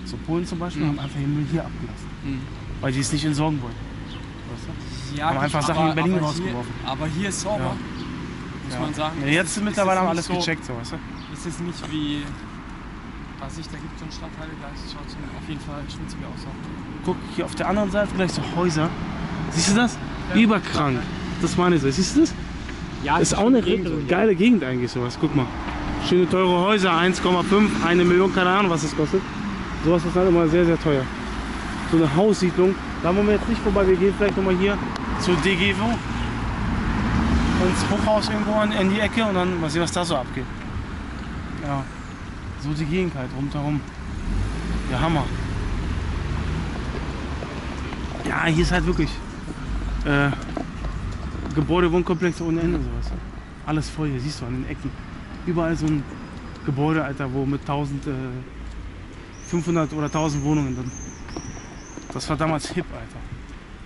[SPEAKER 1] So Polen zum Beispiel,
[SPEAKER 2] Mhm.
[SPEAKER 1] haben einfach den Müll hier abgelassen.
[SPEAKER 2] Mhm.
[SPEAKER 1] Weil die es nicht entsorgen wollen. Weißt du?
[SPEAKER 2] Ja,
[SPEAKER 1] Haben einfach Sachen in Berlin
[SPEAKER 2] aber
[SPEAKER 1] rausgeworfen.
[SPEAKER 2] Hier, aber hier ist sauber,
[SPEAKER 1] Ja.
[SPEAKER 2] muss
[SPEAKER 1] Ja.
[SPEAKER 2] man sagen.
[SPEAKER 1] Ja, jetzt
[SPEAKER 2] ist-
[SPEAKER 1] mittlerweile haben alles
[SPEAKER 2] nicht
[SPEAKER 1] gecheckt, so, weißt du?
[SPEAKER 2] So, es ist nicht wie, was ich, da gibt es so einen Stadtteil, da ist es so auf jeden Fall schwitziger aus.
[SPEAKER 1] Guck, hier auf der anderen Seite gleich so Häuser. Siehst du das? Überkrank. Das meine ich so. Siehst du das?
[SPEAKER 2] Ja,
[SPEAKER 1] Ist auch eine geile Gegend eigentlich sowas. Guck mal. Schöne teure Häuser, 1,5, eine Million, keine Ahnung was das kostet. Sowas ist halt immer sehr, sehr teuer. So eine Haussiedlung. Da wollen wir jetzt nicht vorbei, wir gehen vielleicht nochmal hier zur DGWO. Ins Hochhaus irgendwo in, in die Ecke und dann mal sehen, was da so abgeht. Ja. So die Gegend halt rundherum. Der Hammer. Ja, hier ist halt wirklich äh, Gebäude, Wohnkomplexe ohne Ende sowas. Alles voll hier, siehst du an den Ecken. Überall so ein Gebäude, Alter, wo mit 1000, äh, 500 oder 1000 Wohnungen drin. Das war damals hip, Alter.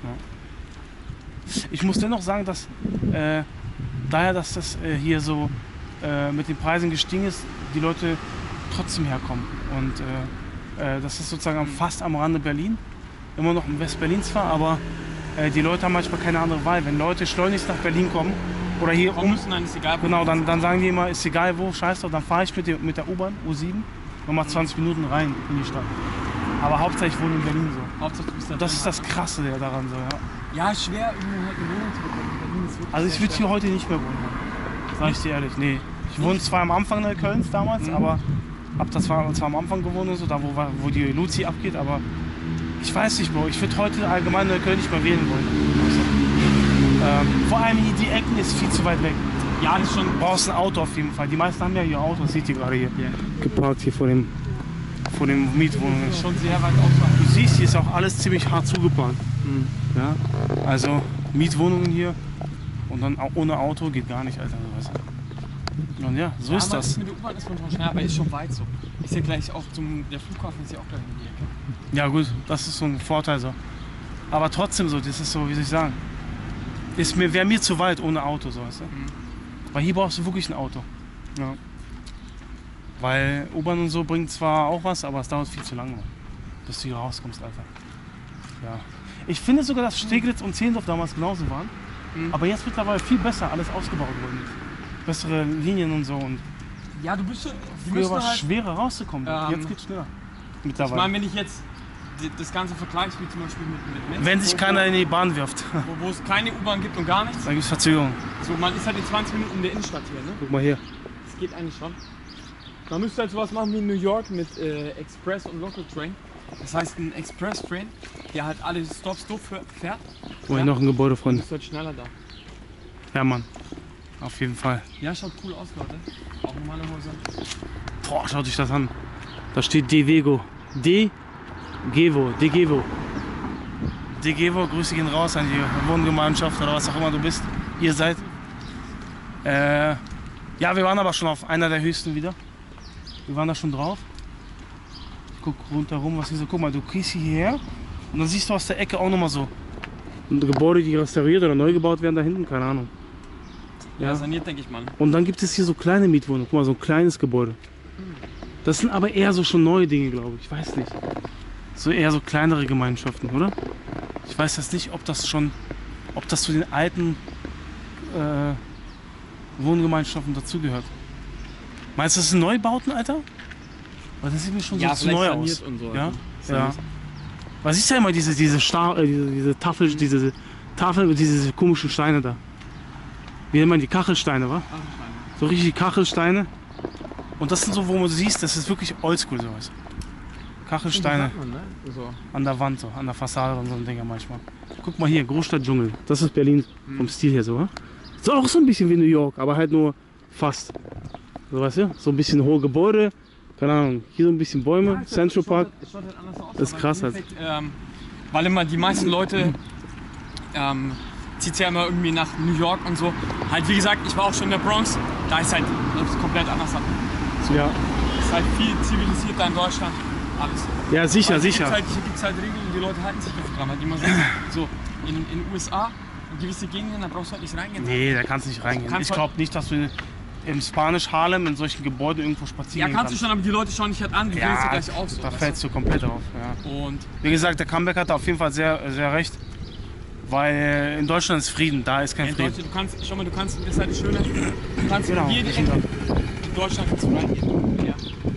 [SPEAKER 1] Ja. Ich muss dennoch sagen, dass äh, daher, dass das äh, hier so äh, mit den Preisen gestiegen ist, die Leute trotzdem herkommen. Und äh, äh, das ist sozusagen fast am Rande Berlin. Immer noch im West-Berlin zwar, aber die Leute haben manchmal keine andere Wahl. Wenn Leute schleunigst nach Berlin kommen oder hier
[SPEAKER 2] Kommen
[SPEAKER 1] um,
[SPEAKER 2] müssen, dann ist egal.
[SPEAKER 1] genau,
[SPEAKER 2] die
[SPEAKER 1] dann, dann sagen die immer, ist egal wo, scheiß drauf, dann fahre ich mit der, mit der U-Bahn, U7, nochmal 20 Minuten rein in die Stadt. Aber hauptsächlich wohne in Berlin so.
[SPEAKER 2] Hauptsache, du bist
[SPEAKER 1] Und das ist das? Krasse ja daran so, ja.
[SPEAKER 2] Ja, schwer, irgendwo halt eine Wohnung zu bekommen. Berlin ist wirklich
[SPEAKER 1] Also ich würde hier heute nicht mehr wohnen. Sag ich dir ehrlich, nee. Ich wohne zwar am Anfang Neuköllns damals,
[SPEAKER 2] Mhm.
[SPEAKER 1] aber hab da zwar, zwar am Anfang gewohnt und so, da wo, wo die Luzi abgeht, aber ich weiß nicht, Bro. Ich würde heute allgemein Neukölln nicht mehr wählen wollen. Ähm, vor allem hier die Ecken ist viel zu weit weg.
[SPEAKER 2] Ja, das ist schon.
[SPEAKER 1] Du brauchst ein Auto auf jeden Fall. Die meisten haben ja hier Autos, seht ihr gerade hier.
[SPEAKER 2] Ja.
[SPEAKER 1] Geparkt hier vor dem, vor dem Mietwohnungen.
[SPEAKER 2] Schon sehr weit außerhalb.
[SPEAKER 1] Du siehst, hier ist auch alles ziemlich hart zugeparkt.
[SPEAKER 2] Mhm.
[SPEAKER 1] Ja, also Mietwohnungen hier. Und dann auch ohne Auto geht gar nicht, Alter. Weißt du? Und ja, so
[SPEAKER 2] ja,
[SPEAKER 1] ist
[SPEAKER 2] aber
[SPEAKER 1] das.
[SPEAKER 2] Mit der U-Bahn ist man schon schnell, aber ist schon weit so. Ist ja gleich auch zum. Der Flughafen ist ja auch gleich in die Ecke.
[SPEAKER 1] Ja gut, das ist so ein Vorteil so. Aber trotzdem so, das ist so, wie soll ich sagen, ist mir, wäre mir zu weit ohne Auto, so weißt du.
[SPEAKER 2] Mhm.
[SPEAKER 1] Weil hier brauchst du wirklich ein Auto. Ja. Weil U-Bahn und so bringt zwar auch was, aber es dauert viel zu lange, bis du hier rauskommst, Alter. Ja. Ich finde sogar, dass Steglitz und Zehlendorf damals genauso waren.
[SPEAKER 2] Mhm.
[SPEAKER 1] Aber jetzt mittlerweile viel besser alles ausgebaut worden ist. Bessere Linien und so. Und
[SPEAKER 2] Ja, du bist schon.
[SPEAKER 1] Früher war es
[SPEAKER 2] halt.
[SPEAKER 1] schwerer rauszukommen.
[SPEAKER 2] Ähm,
[SPEAKER 1] jetzt geht's schneller.
[SPEAKER 2] Ich
[SPEAKER 1] Mittlerweile.
[SPEAKER 2] meine, wenn ich jetzt das Ganze vergleiche, wie zum Beispiel mit, mit
[SPEAKER 1] Wenn sich keiner in die Bahn wirft,
[SPEAKER 2] Wo, wo es keine U-Bahn gibt und gar nichts.
[SPEAKER 1] dann gibt es Verzögerungen.
[SPEAKER 2] So, man ist halt in 20 Minuten in der Innenstadt hier, ne?
[SPEAKER 1] Guck mal hier.
[SPEAKER 2] Das geht eigentlich schon. Man müsste halt sowas machen wie in New York mit äh, Express und Local Train. Das heißt, ein Express Train, der halt alle Stops durchfährt,
[SPEAKER 1] hier
[SPEAKER 2] Ja.
[SPEAKER 1] noch ein Gebäude, Freunde.
[SPEAKER 2] ist halt schneller da.
[SPEAKER 1] Ja, Mann. Auf jeden Fall.
[SPEAKER 2] Ja, schaut cool aus, Leute. Auch normale Häuser.
[SPEAKER 1] Boah, schaut euch das an. Da steht Devego. De Gevo. De Gevo. De Gevo, Grüße gehen raus an die Wohngemeinschaft oder was auch immer du bist. Ihr seid. Äh, ja, wir waren aber schon auf einer der höchsten wieder. Wir waren da schon drauf. Ich guck rundherum, was hier so. Guck mal, du kriegst hierher und dann siehst du aus der Ecke auch nochmal so. Gebäude, die restauriert oder neu gebaut werden da hinten, keine Ahnung.
[SPEAKER 2] Ja,
[SPEAKER 1] Ja.
[SPEAKER 2] saniert, denke ich mal.
[SPEAKER 1] Und dann gibt es hier so kleine Mietwohnungen. Guck mal, so ein kleines Gebäude. Das sind aber eher so schon neue Dinge, glaube ich. Ich weiß nicht. So eher so kleinere Gemeinschaften, oder? Ich weiß jetzt nicht, ob das schon, ob das zu den alten äh, Wohngemeinschaften dazugehört. Meinst du, das sind Neubauten, Alter? Weil das sieht mir schon so zu neu aus.
[SPEAKER 2] so.
[SPEAKER 1] Ja?
[SPEAKER 2] also.
[SPEAKER 1] Ja. Was ist ja immer diese, diese, Star, äh, diese, diese Tafel, diese Tafel mit diese komischen Steine da. Wie nennt man die Kachelsteine, wa? So richtig Kachelsteine. Und das sind so, wo man siehst, das ist wirklich oldschool sowas. Kachelsteine
[SPEAKER 2] Man, ne? so.
[SPEAKER 1] an der Wand, so, an der Fassade und so ein Dinger manchmal. Guck mal hier, Großstadt Dschungel. Das ist Berlin vom Stil her so, wa? So auch so ein bisschen wie New York, aber halt nur fast. So weißt du? So ein bisschen hohe Gebäude, keine Ahnung, hier so ein bisschen Bäume, Central Park.
[SPEAKER 2] Es schaut halt aus.
[SPEAKER 1] Das ist krass halt.
[SPEAKER 2] Ähm, weil immer die meisten Leute ähm, zieht ja immer irgendwie nach New York und so. Halt wie gesagt, ich war auch schon in der Bronx. Da ist halt ist komplett anders. So,
[SPEAKER 1] Ja,
[SPEAKER 2] Ist halt viel zivilisierter in Deutschland. Alles.
[SPEAKER 1] ja sicher,
[SPEAKER 2] hier
[SPEAKER 1] sicher.
[SPEAKER 2] Gibt's halt, hier gibt es halt Regeln und die Leute halten sich nicht dran. Halt immer so, so in den USA, in gewisse Gegenden, da brauchst du halt nicht reingehen.
[SPEAKER 1] Nee, da kannst du nicht reingehen.
[SPEAKER 2] Kannst
[SPEAKER 1] Ich glaube nicht, dass du im Spanisch Harlem in solchen Gebäuden irgendwo
[SPEAKER 2] Ja,
[SPEAKER 1] spazieren
[SPEAKER 2] kannst du schon, aber die Leute schauen dich halt an, die ja,
[SPEAKER 1] Ja,
[SPEAKER 2] gleich auch so.
[SPEAKER 1] da fällst du komplett auf. Ja.
[SPEAKER 2] Und
[SPEAKER 1] Wie gesagt, der Comeback hat auf jeden Fall sehr, sehr recht. Weil in Deutschland ist Frieden, da ist kein
[SPEAKER 2] in
[SPEAKER 1] Frieden.
[SPEAKER 2] Du kannst, schau mal, du kannst, das ist halt das Schöne, du kannst
[SPEAKER 1] Genau,
[SPEAKER 2] in jede Ecke in Deutschland kannst du reingehen.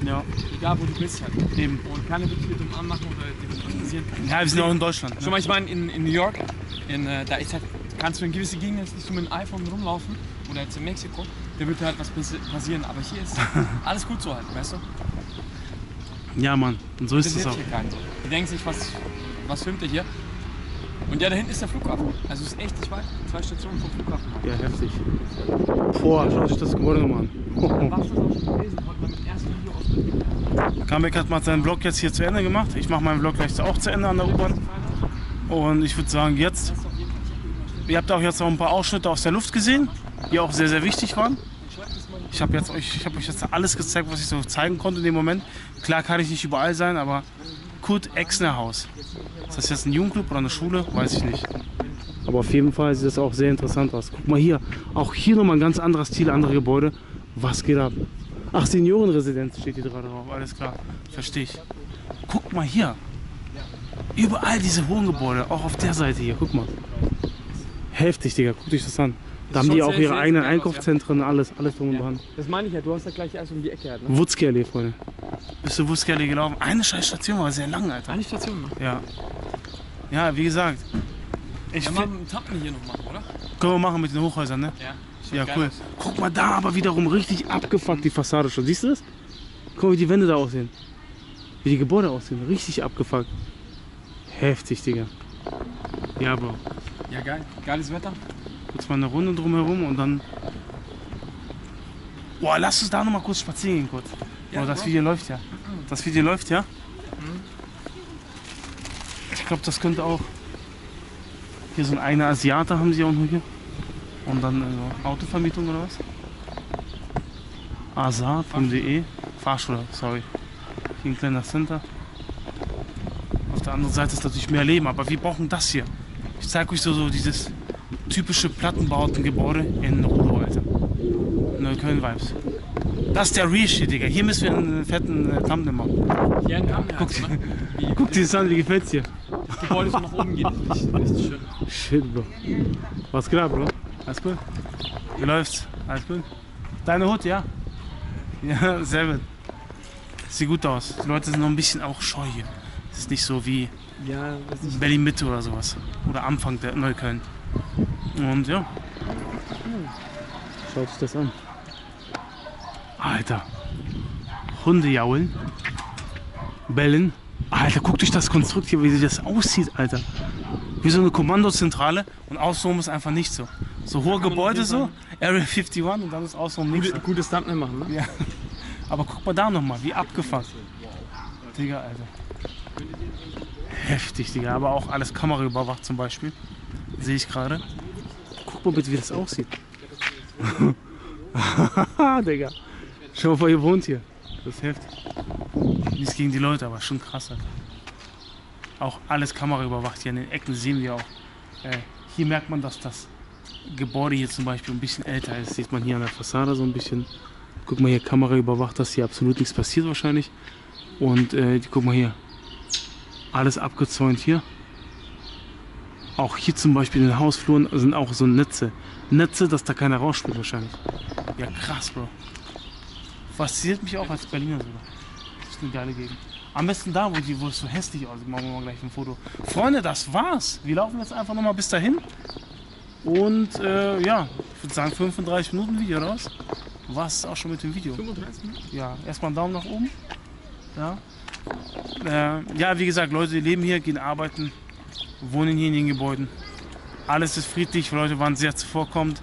[SPEAKER 2] Ja. Egal wo du bist halt.
[SPEAKER 1] eben.
[SPEAKER 2] Und keiner wird dich mit dem anmachen oder dich kritisieren.
[SPEAKER 1] Ja, wir sind auch in Deutschland.
[SPEAKER 2] Schau
[SPEAKER 1] Ne?
[SPEAKER 2] mal, ich meine, in, in New York, in, äh, da ist halt, kannst du in gewisse Gegenden jetzt nicht so mit dem iPhone rumlaufen. Oder jetzt in Mexiko, da wird halt was passi- passieren. Aber hier ist alles gut so halt, weißt du?
[SPEAKER 1] Ja, Mann. Und so ist es auch.
[SPEAKER 2] hier keinen. Die denken sich, was, was filmt ihr hier? Und ja, da hinten ist der Flughafen. Also es ist echt nicht weit. Zwei Stationen vom Flughafen.
[SPEAKER 1] Ja, heftig. Boah, schaut euch das Gebäude nochmal an.
[SPEAKER 2] war es das auch schon gewesen. Man mit dem ersten Video aus
[SPEAKER 1] Comeback hat mal seinen Vlog jetzt hier zu Ende gemacht. Ich mache meinen Vlog gleich auch zu Ende an der U-Bahn. Und ich würde sagen, jetzt, ihr habt auch jetzt noch ein paar Ausschnitte aus der Luft gesehen, die auch sehr, sehr wichtig waren. Ich habe jetzt euch, ich habe euch jetzt alles gezeigt, was ich so zeigen konnte in dem Moment. Klar kann ich nicht überall sein, aber Kurt Exner Haus. Ist das jetzt ein Jugendclub oder eine Schule? Weiß ich nicht. Aber auf jeden Fall sieht das auch sehr interessant aus. Guck mal hier, auch hier nochmal ein ganz anderer Stil, andere Gebäude. Was geht ab? Ach, Seniorenresidenz steht hier gerade drauf. Alles klar, verstehe ich. Guck mal hier. Überall diese hohen Gebäude, auch auf der Seite hier. Guck mal. Heftig, Digga. Guck dich das an. Da haben die auch ihre eigenen
[SPEAKER 2] aus, ja.
[SPEAKER 1] Einkaufszentren, alles, alles drum und dran.
[SPEAKER 2] Das meine ich ja, du hast ja gleich erst um die Ecke halt, ne?
[SPEAKER 1] Wutzki Allee, Freunde. Bist du Wutzki Allee gelaufen? Eine scheiß Station war sehr lang, Alter.
[SPEAKER 2] Eine Station noch.
[SPEAKER 1] Ja. Ja, wie gesagt. Ich
[SPEAKER 2] machen wir einen Tappen hier noch machen, oder?
[SPEAKER 1] können wir machen mit den Hochhäusern, ne?
[SPEAKER 2] Ja.
[SPEAKER 1] Ja, cool.
[SPEAKER 2] aus.
[SPEAKER 1] Guck mal da, aber wiederum richtig abgefuckt die Fassade schon. Siehst du das? Guck mal, wie die Wände da aussehen. Wie die Gebäude aussehen. Richtig abgefuckt. Heftig, Digga. Ja, Bro.
[SPEAKER 2] Ja, geil. Geiles Wetter.
[SPEAKER 1] Kurz mal eine Runde drumherum und dann. Boah, lass uns da noch mal kurz spazieren gehen, kurz.
[SPEAKER 2] Ja,
[SPEAKER 1] oh, das. Video läuft ja. Das Video läuft ja. Ich glaube, das könnte auch. Hier so ein eigener Asiater haben sie auch noch hier. Und dann äh, Autovermietung oder was? Azar.de Fahrschule, sorry. Hier ein kleiner Center. Auf der anderen Seite ist natürlich mehr Leben, aber wir brauchen das hier. Ich zeige euch so, so dieses typische Plattenbautengebäude in Rudo, Alter. Neukölln-Vibes. Das ist der Real Shit, Digga. Hier müssen wir einen fetten äh, Thumbnail machen.
[SPEAKER 2] Hier einen haben wir
[SPEAKER 1] Guck,
[SPEAKER 2] ne? Wie
[SPEAKER 1] guck dir das an, wie gefällt's dir?
[SPEAKER 2] das Gebäude so nach oben geht. Richtig schön.
[SPEAKER 1] Shit, Bro. Was geht ab, Bro? Alles gut? Wie läuft's? Alles gut? Deine Hut, ja? Ja, sehr gut. Sieht gut aus. Die Leute sind noch ein bisschen auch scheu hier. Es ist nicht so wie
[SPEAKER 2] Ja, weiß nicht.
[SPEAKER 1] Berlin Mitte oder sowas. Oder Anfang der Neukölln. Und ja. Schaut sich das an. Alter. Hunde jaulen. Bellen. Alter, guckt euch das Konstrukt hier, wie das aussieht, Alter. Wie so eine Kommandozentrale und außenrum ist einfach nicht so. So hohe Gebäude so, Area 51 und dann ist außenrum nichts.
[SPEAKER 2] Gute, gutes Thumbnail machen, ne?
[SPEAKER 1] Ja. Aber guck mal da nochmal, wie abgefuckt. Digga, Alter. Heftig, Digga. Aber auch alles kameraüberwacht zum Beispiel. Sehe ich gerade. Guck mal bitte, wie das aussieht. Digga. Schau mal vor, ihr wohnt hier. Das ist heftig. Nichts gegen die Leute, aber schon krass. Alter. Auch alles kameraüberwacht. Hier an den Ecken sehen wir auch. Äh, hier merkt man, dass das Gebäude hier zum Beispiel ein bisschen älter ist. Sieht man hier an der Fassade so ein bisschen. Guck mal hier, Kamera überwacht, dass hier absolut nichts passiert wahrscheinlich. Und äh, guck mal hier. Alles abgezäunt hier. Auch hier zum Beispiel in den Hausfluren sind auch so Netze. Netze, dass da keiner rausspielt wahrscheinlich. Ja krass, Bro. Fasziniert mich auch als Berliner sogar. Das ist eine geile Gegend. Am besten da, wo, die, wo es so hässlich aussieht. Machen wir mal gleich ein Foto. Freunde, das war's. Wir laufen jetzt einfach nochmal bis dahin. Und äh, ja, ich würde sagen 35 Minuten Video raus. War es auch schon mit dem Video.
[SPEAKER 2] 35 Minuten?
[SPEAKER 1] Ja, erstmal einen Daumen nach oben. Ja. Äh, ja, wie gesagt, Leute leben hier, gehen arbeiten, wohnen hier in den Gebäuden. Alles ist friedlich, Leute waren sehr zuvorkommend.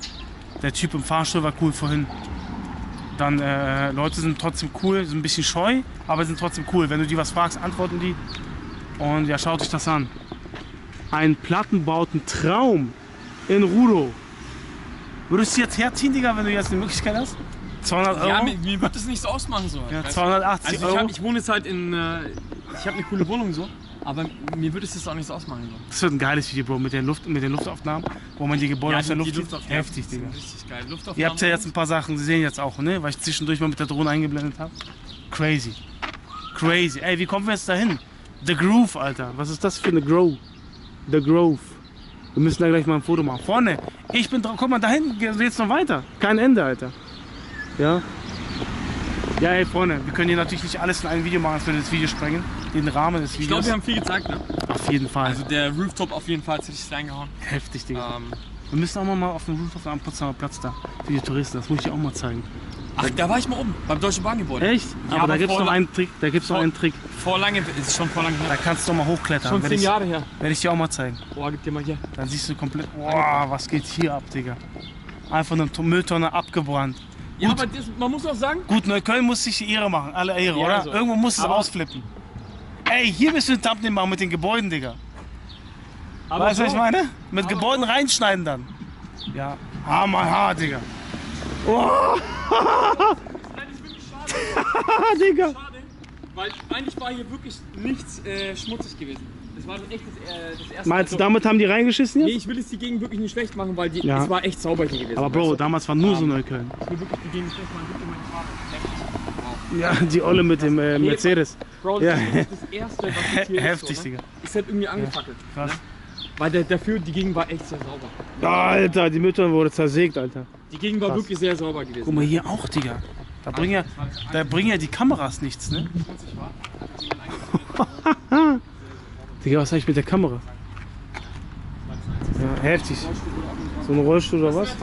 [SPEAKER 1] Der Typ im Fahrstuhl war cool vorhin. Dann, äh, Leute sind trotzdem cool, sind ein bisschen scheu, aber sind trotzdem cool. Wenn du die was fragst, antworten die. Und ja, schaut euch das an. Ein plattenbauten Traum in Rudo. Würdest du jetzt herziehen, Digga, wenn du jetzt eine Möglichkeit hast? 200 Euro?
[SPEAKER 2] Ja, mir, mir wird das nicht so ausmachen so.
[SPEAKER 1] Ja,
[SPEAKER 2] weißt du?
[SPEAKER 1] 280
[SPEAKER 2] Also ich, hab, ich wohne jetzt halt in, äh, ich habe eine coole Wohnung so, aber mir würde es jetzt auch nicht so ausmachen.
[SPEAKER 1] Das wird ein geiles Video, Bro, mit, der Luft, mit den Luftaufnahmen, wo man die Gebäude aus der Luft sieht. Heftig, Digga.
[SPEAKER 2] Richtig geil. Luftaufnahmen.
[SPEAKER 1] Ihr habt ja jetzt ein paar Sachen gesehen jetzt auch, ne? Weil ich zwischendurch mal mit der Drohne eingeblendet habe. Crazy. Crazy. Ey, wie kommen wir jetzt dahin? The Groove, Alter. Was ist das für eine Grove? The Grove. Wir müssen da gleich mal ein Foto machen. Vorne. Ich bin drauf. Guck mal, da hinten geht jetzt noch weiter. Kein Ende, Alter. Ja. Ja, ey, Freunde, wir können hier natürlich nicht alles in einem Video machen, als würde das Video sprengen. Den Rahmen des
[SPEAKER 2] ich glaube,
[SPEAKER 1] Videos.
[SPEAKER 2] wir haben viel gezeigt, ne?
[SPEAKER 1] auf jeden Fall.
[SPEAKER 2] Also der Rooftop auf jeden Fall hat sich reingehauen.
[SPEAKER 1] Heftig, Digga.
[SPEAKER 2] Ähm,
[SPEAKER 1] Wir müssen auch mal auf dem Rooftop am Potsdamer Platz da. Für die Touristen. Das muss ich dir auch mal zeigen.
[SPEAKER 2] ach, da war ich mal oben, beim Deutschen Bahngebäude.
[SPEAKER 1] Echt?
[SPEAKER 2] Ja,
[SPEAKER 1] aber, da
[SPEAKER 2] aber
[SPEAKER 1] gibt es noch einen Trick. Da gibt's noch
[SPEAKER 2] vor-
[SPEAKER 1] einen Trick.
[SPEAKER 2] Vor lange, ist schon vor lange
[SPEAKER 1] Da
[SPEAKER 2] her.
[SPEAKER 1] kannst du doch mal hochklettern.
[SPEAKER 2] Schon zehn
[SPEAKER 1] ich,
[SPEAKER 2] Jahre her.
[SPEAKER 1] werde ich dir auch mal zeigen.
[SPEAKER 2] Boah, gib dir mal hier.
[SPEAKER 1] Dann siehst du komplett, boah, was geht hier ab, Digga. Einfach eine To- Mülltonne abgebrannt.
[SPEAKER 2] Ja, aber das, man muss auch sagen,
[SPEAKER 1] Gut, Neukölln muss sich die Ehre machen, alle Ehre,
[SPEAKER 2] Ja,
[SPEAKER 1] oder?
[SPEAKER 2] so.
[SPEAKER 1] Irgendwo muss es
[SPEAKER 2] Aber-
[SPEAKER 1] ausflippen. Ey, hier müssen wir ein Thumbnail machen mit den Gebäuden, Digga.
[SPEAKER 2] aber
[SPEAKER 1] weißt du, was ich
[SPEAKER 2] so-
[SPEAKER 1] meine? Mit
[SPEAKER 2] Aber
[SPEAKER 1] Gebäuden reinschneiden dann. Ja, hammer hart, Digga. Oh.
[SPEAKER 2] Nein, das ist wirklich schade.
[SPEAKER 1] Digga.
[SPEAKER 2] Schade, weil eigentlich war hier wirklich nichts äh, schmutzig gewesen. Das war echt das, äh, das erste
[SPEAKER 1] Meinst du,
[SPEAKER 2] also,
[SPEAKER 1] damit haben die reingeschissen
[SPEAKER 2] Nee,
[SPEAKER 1] jetzt?
[SPEAKER 2] ich will jetzt die Gegend wirklich nicht schlecht machen, weil die,
[SPEAKER 1] Ja.
[SPEAKER 2] es war echt sauber hier gewesen.
[SPEAKER 1] Aber Bro,
[SPEAKER 2] weißt du?
[SPEAKER 1] damals war nur so Neukölln.
[SPEAKER 2] Ich will wirklich die Gegend schlecht machen. Meinen Vater. Heftig.
[SPEAKER 1] Ja, die Olle mit dem äh, Mercedes.
[SPEAKER 2] Bro, das
[SPEAKER 1] Ja.
[SPEAKER 2] ist das erste, was jetzt hier
[SPEAKER 1] Heftig,
[SPEAKER 2] ist. So, ne?
[SPEAKER 1] Digga.
[SPEAKER 2] Ist halt irgendwie angefackelt.
[SPEAKER 1] Krass.
[SPEAKER 2] Ne? Weil der, dafür, die Gegend war echt sehr sauber.
[SPEAKER 1] Alter, die Mütter wurde zersägt, Alter.
[SPEAKER 2] Die Gegend war
[SPEAKER 1] Krass.
[SPEAKER 2] wirklich sehr sauber gewesen.
[SPEAKER 1] Guck mal hier auch, Digga. Da bringen ja, da bringen ja die Kameras nichts, ne? Digga, was sag ich mit der Kamera? Ja, heftig. So ein Rollstuhl oder was?
[SPEAKER 2] In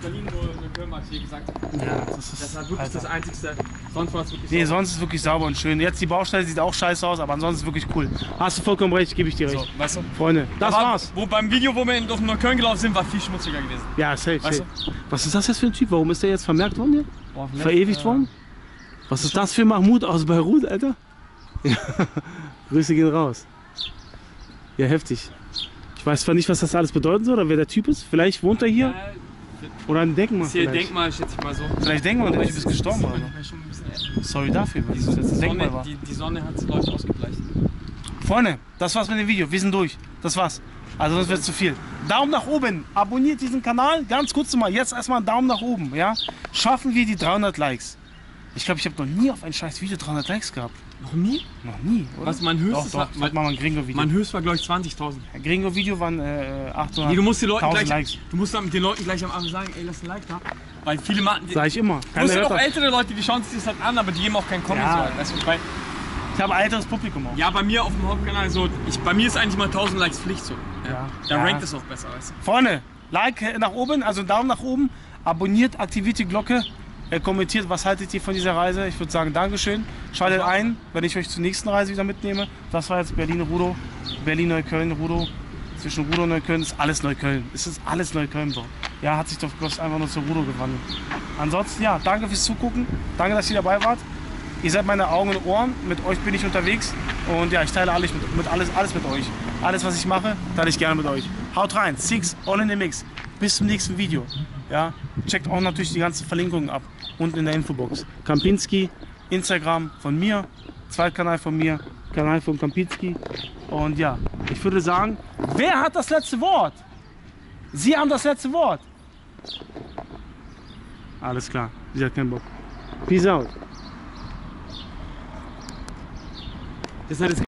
[SPEAKER 2] Berlin nur eine Firma, wie gesagt.
[SPEAKER 1] Ja, das
[SPEAKER 2] Das
[SPEAKER 1] ist.
[SPEAKER 2] war wirklich das
[SPEAKER 1] Alter.
[SPEAKER 2] Einzigste. Sonst war es wirklich
[SPEAKER 1] Nee,
[SPEAKER 2] sauber.
[SPEAKER 1] sonst ist es wirklich sauber und schön. Jetzt die Baustelle sieht auch scheiße aus, aber ansonsten ist es wirklich cool. Hast du vollkommen recht, gebe ich dir
[SPEAKER 2] So,
[SPEAKER 1] recht.
[SPEAKER 2] weißt du?
[SPEAKER 1] Freunde, das
[SPEAKER 2] Aber
[SPEAKER 1] war's.
[SPEAKER 2] Wo beim Video, wo wir in- durch Neukölln gelaufen sind, war viel schmutziger gewesen.
[SPEAKER 1] Ja, safe,
[SPEAKER 2] Weißt
[SPEAKER 1] safe. Was ist das jetzt für ein Typ? Warum ist der jetzt vermerkt worden hier?
[SPEAKER 2] Boah,
[SPEAKER 1] Verewigt worden? Was ist das für Mahmoud aus Beirut, Alter? Grüße gehen raus. Ja, heftig. Ich weiß zwar nicht, was das alles bedeuten soll oder wer der Typ ist. Vielleicht wohnt er hier. Oder ein Denkmal.
[SPEAKER 2] Ist hier
[SPEAKER 1] Vielleicht,
[SPEAKER 2] Denkmal, schätze ich mal so.
[SPEAKER 1] vielleicht denken wir, der Typ ist gestorben oder
[SPEAKER 2] ein.
[SPEAKER 1] Sorry dafür, weil
[SPEAKER 2] Die,
[SPEAKER 1] das jetzt ein Denkmal
[SPEAKER 2] Sonne,
[SPEAKER 1] war.
[SPEAKER 2] die, die Sonne hat es läuft ausgebleicht.
[SPEAKER 1] Freunde, das war's mit dem Video. Wir sind durch. Das war's. Also sonst wird zu viel. Daumen nach oben. Abonniert diesen Kanal. Ganz kurz mal. Jetzt erstmal einen Daumen nach oben. Ja? Schaffen wir die 300 Likes. Ich glaube, ich habe noch nie auf ein scheiß Video 300 Likes gehabt.
[SPEAKER 2] Noch nie?
[SPEAKER 1] Noch nie, oder?
[SPEAKER 2] Was mein höchstes
[SPEAKER 1] Doch,
[SPEAKER 2] war,
[SPEAKER 1] doch. Sag
[SPEAKER 2] mein,
[SPEAKER 1] Gringo-Video.
[SPEAKER 2] mein höchstes war glaube ich 20.000.
[SPEAKER 1] Ein Gringo-Video waren äh, 800.
[SPEAKER 2] Nee, du musst den Leuten
[SPEAKER 1] 1000
[SPEAKER 2] gleich,
[SPEAKER 1] Likes.
[SPEAKER 2] du musst dann den Leuten gleich am Anfang sagen, ey, lass ein Like da. Weil viele machen, die,
[SPEAKER 1] Sag ich immer.
[SPEAKER 2] du hast ja auch ältere Leute, die schauen sich das halt an, aber die geben auch keinen Comment
[SPEAKER 1] Ja.
[SPEAKER 2] so. Weißt du, weil,
[SPEAKER 1] Ich habe ein älteres Publikum auch.
[SPEAKER 2] ja, bei mir auf dem Hauptkanal so, ich, bei mir ist eigentlich mal 1000 Likes Pflicht so.
[SPEAKER 1] Ja.
[SPEAKER 2] Da
[SPEAKER 1] Ja.
[SPEAKER 2] rankt es auch besser, weißt du.
[SPEAKER 1] Freunde, Like nach oben, also Daumen nach oben. Abonniert, aktiviert die Glocke. Kommentiert, was haltet ihr von dieser Reise. Ich würde sagen, Dankeschön. Schaltet ein, wenn ich euch zur nächsten Reise wieder mitnehme. Das war jetzt Berlin-Rudo. Berlin-Neukölln, Rudo. Zwischen Rudo und Neukölln ist alles Neukölln. Es ist alles Neukölln, Bro. Ja, hat sich doch bloß einfach nur zu Rudo gewandelt. Ansonsten, ja, danke fürs Zugucken. Danke, dass ihr dabei wart. Ihr seid meine Augen und Ohren. Mit euch bin ich unterwegs. Und ja, ich teile alles mit, mit alles, alles mit euch. Alles, was ich mache, teile ich gerne mit euch. Haut rein. Six, all in the mix. Bis zum nächsten Video. Ja, checkt auch natürlich die ganzen Verlinkungen ab. Unten in der Infobox. Kampinski, Instagram von mir, Zweitkanal von mir, Kanal von Kampinski. Und ja, ich würde sagen, wer hat das letzte Wort? Sie haben das letzte Wort. Alles klar, sie hat keinen Bock. Peace out.
[SPEAKER 2] Das hat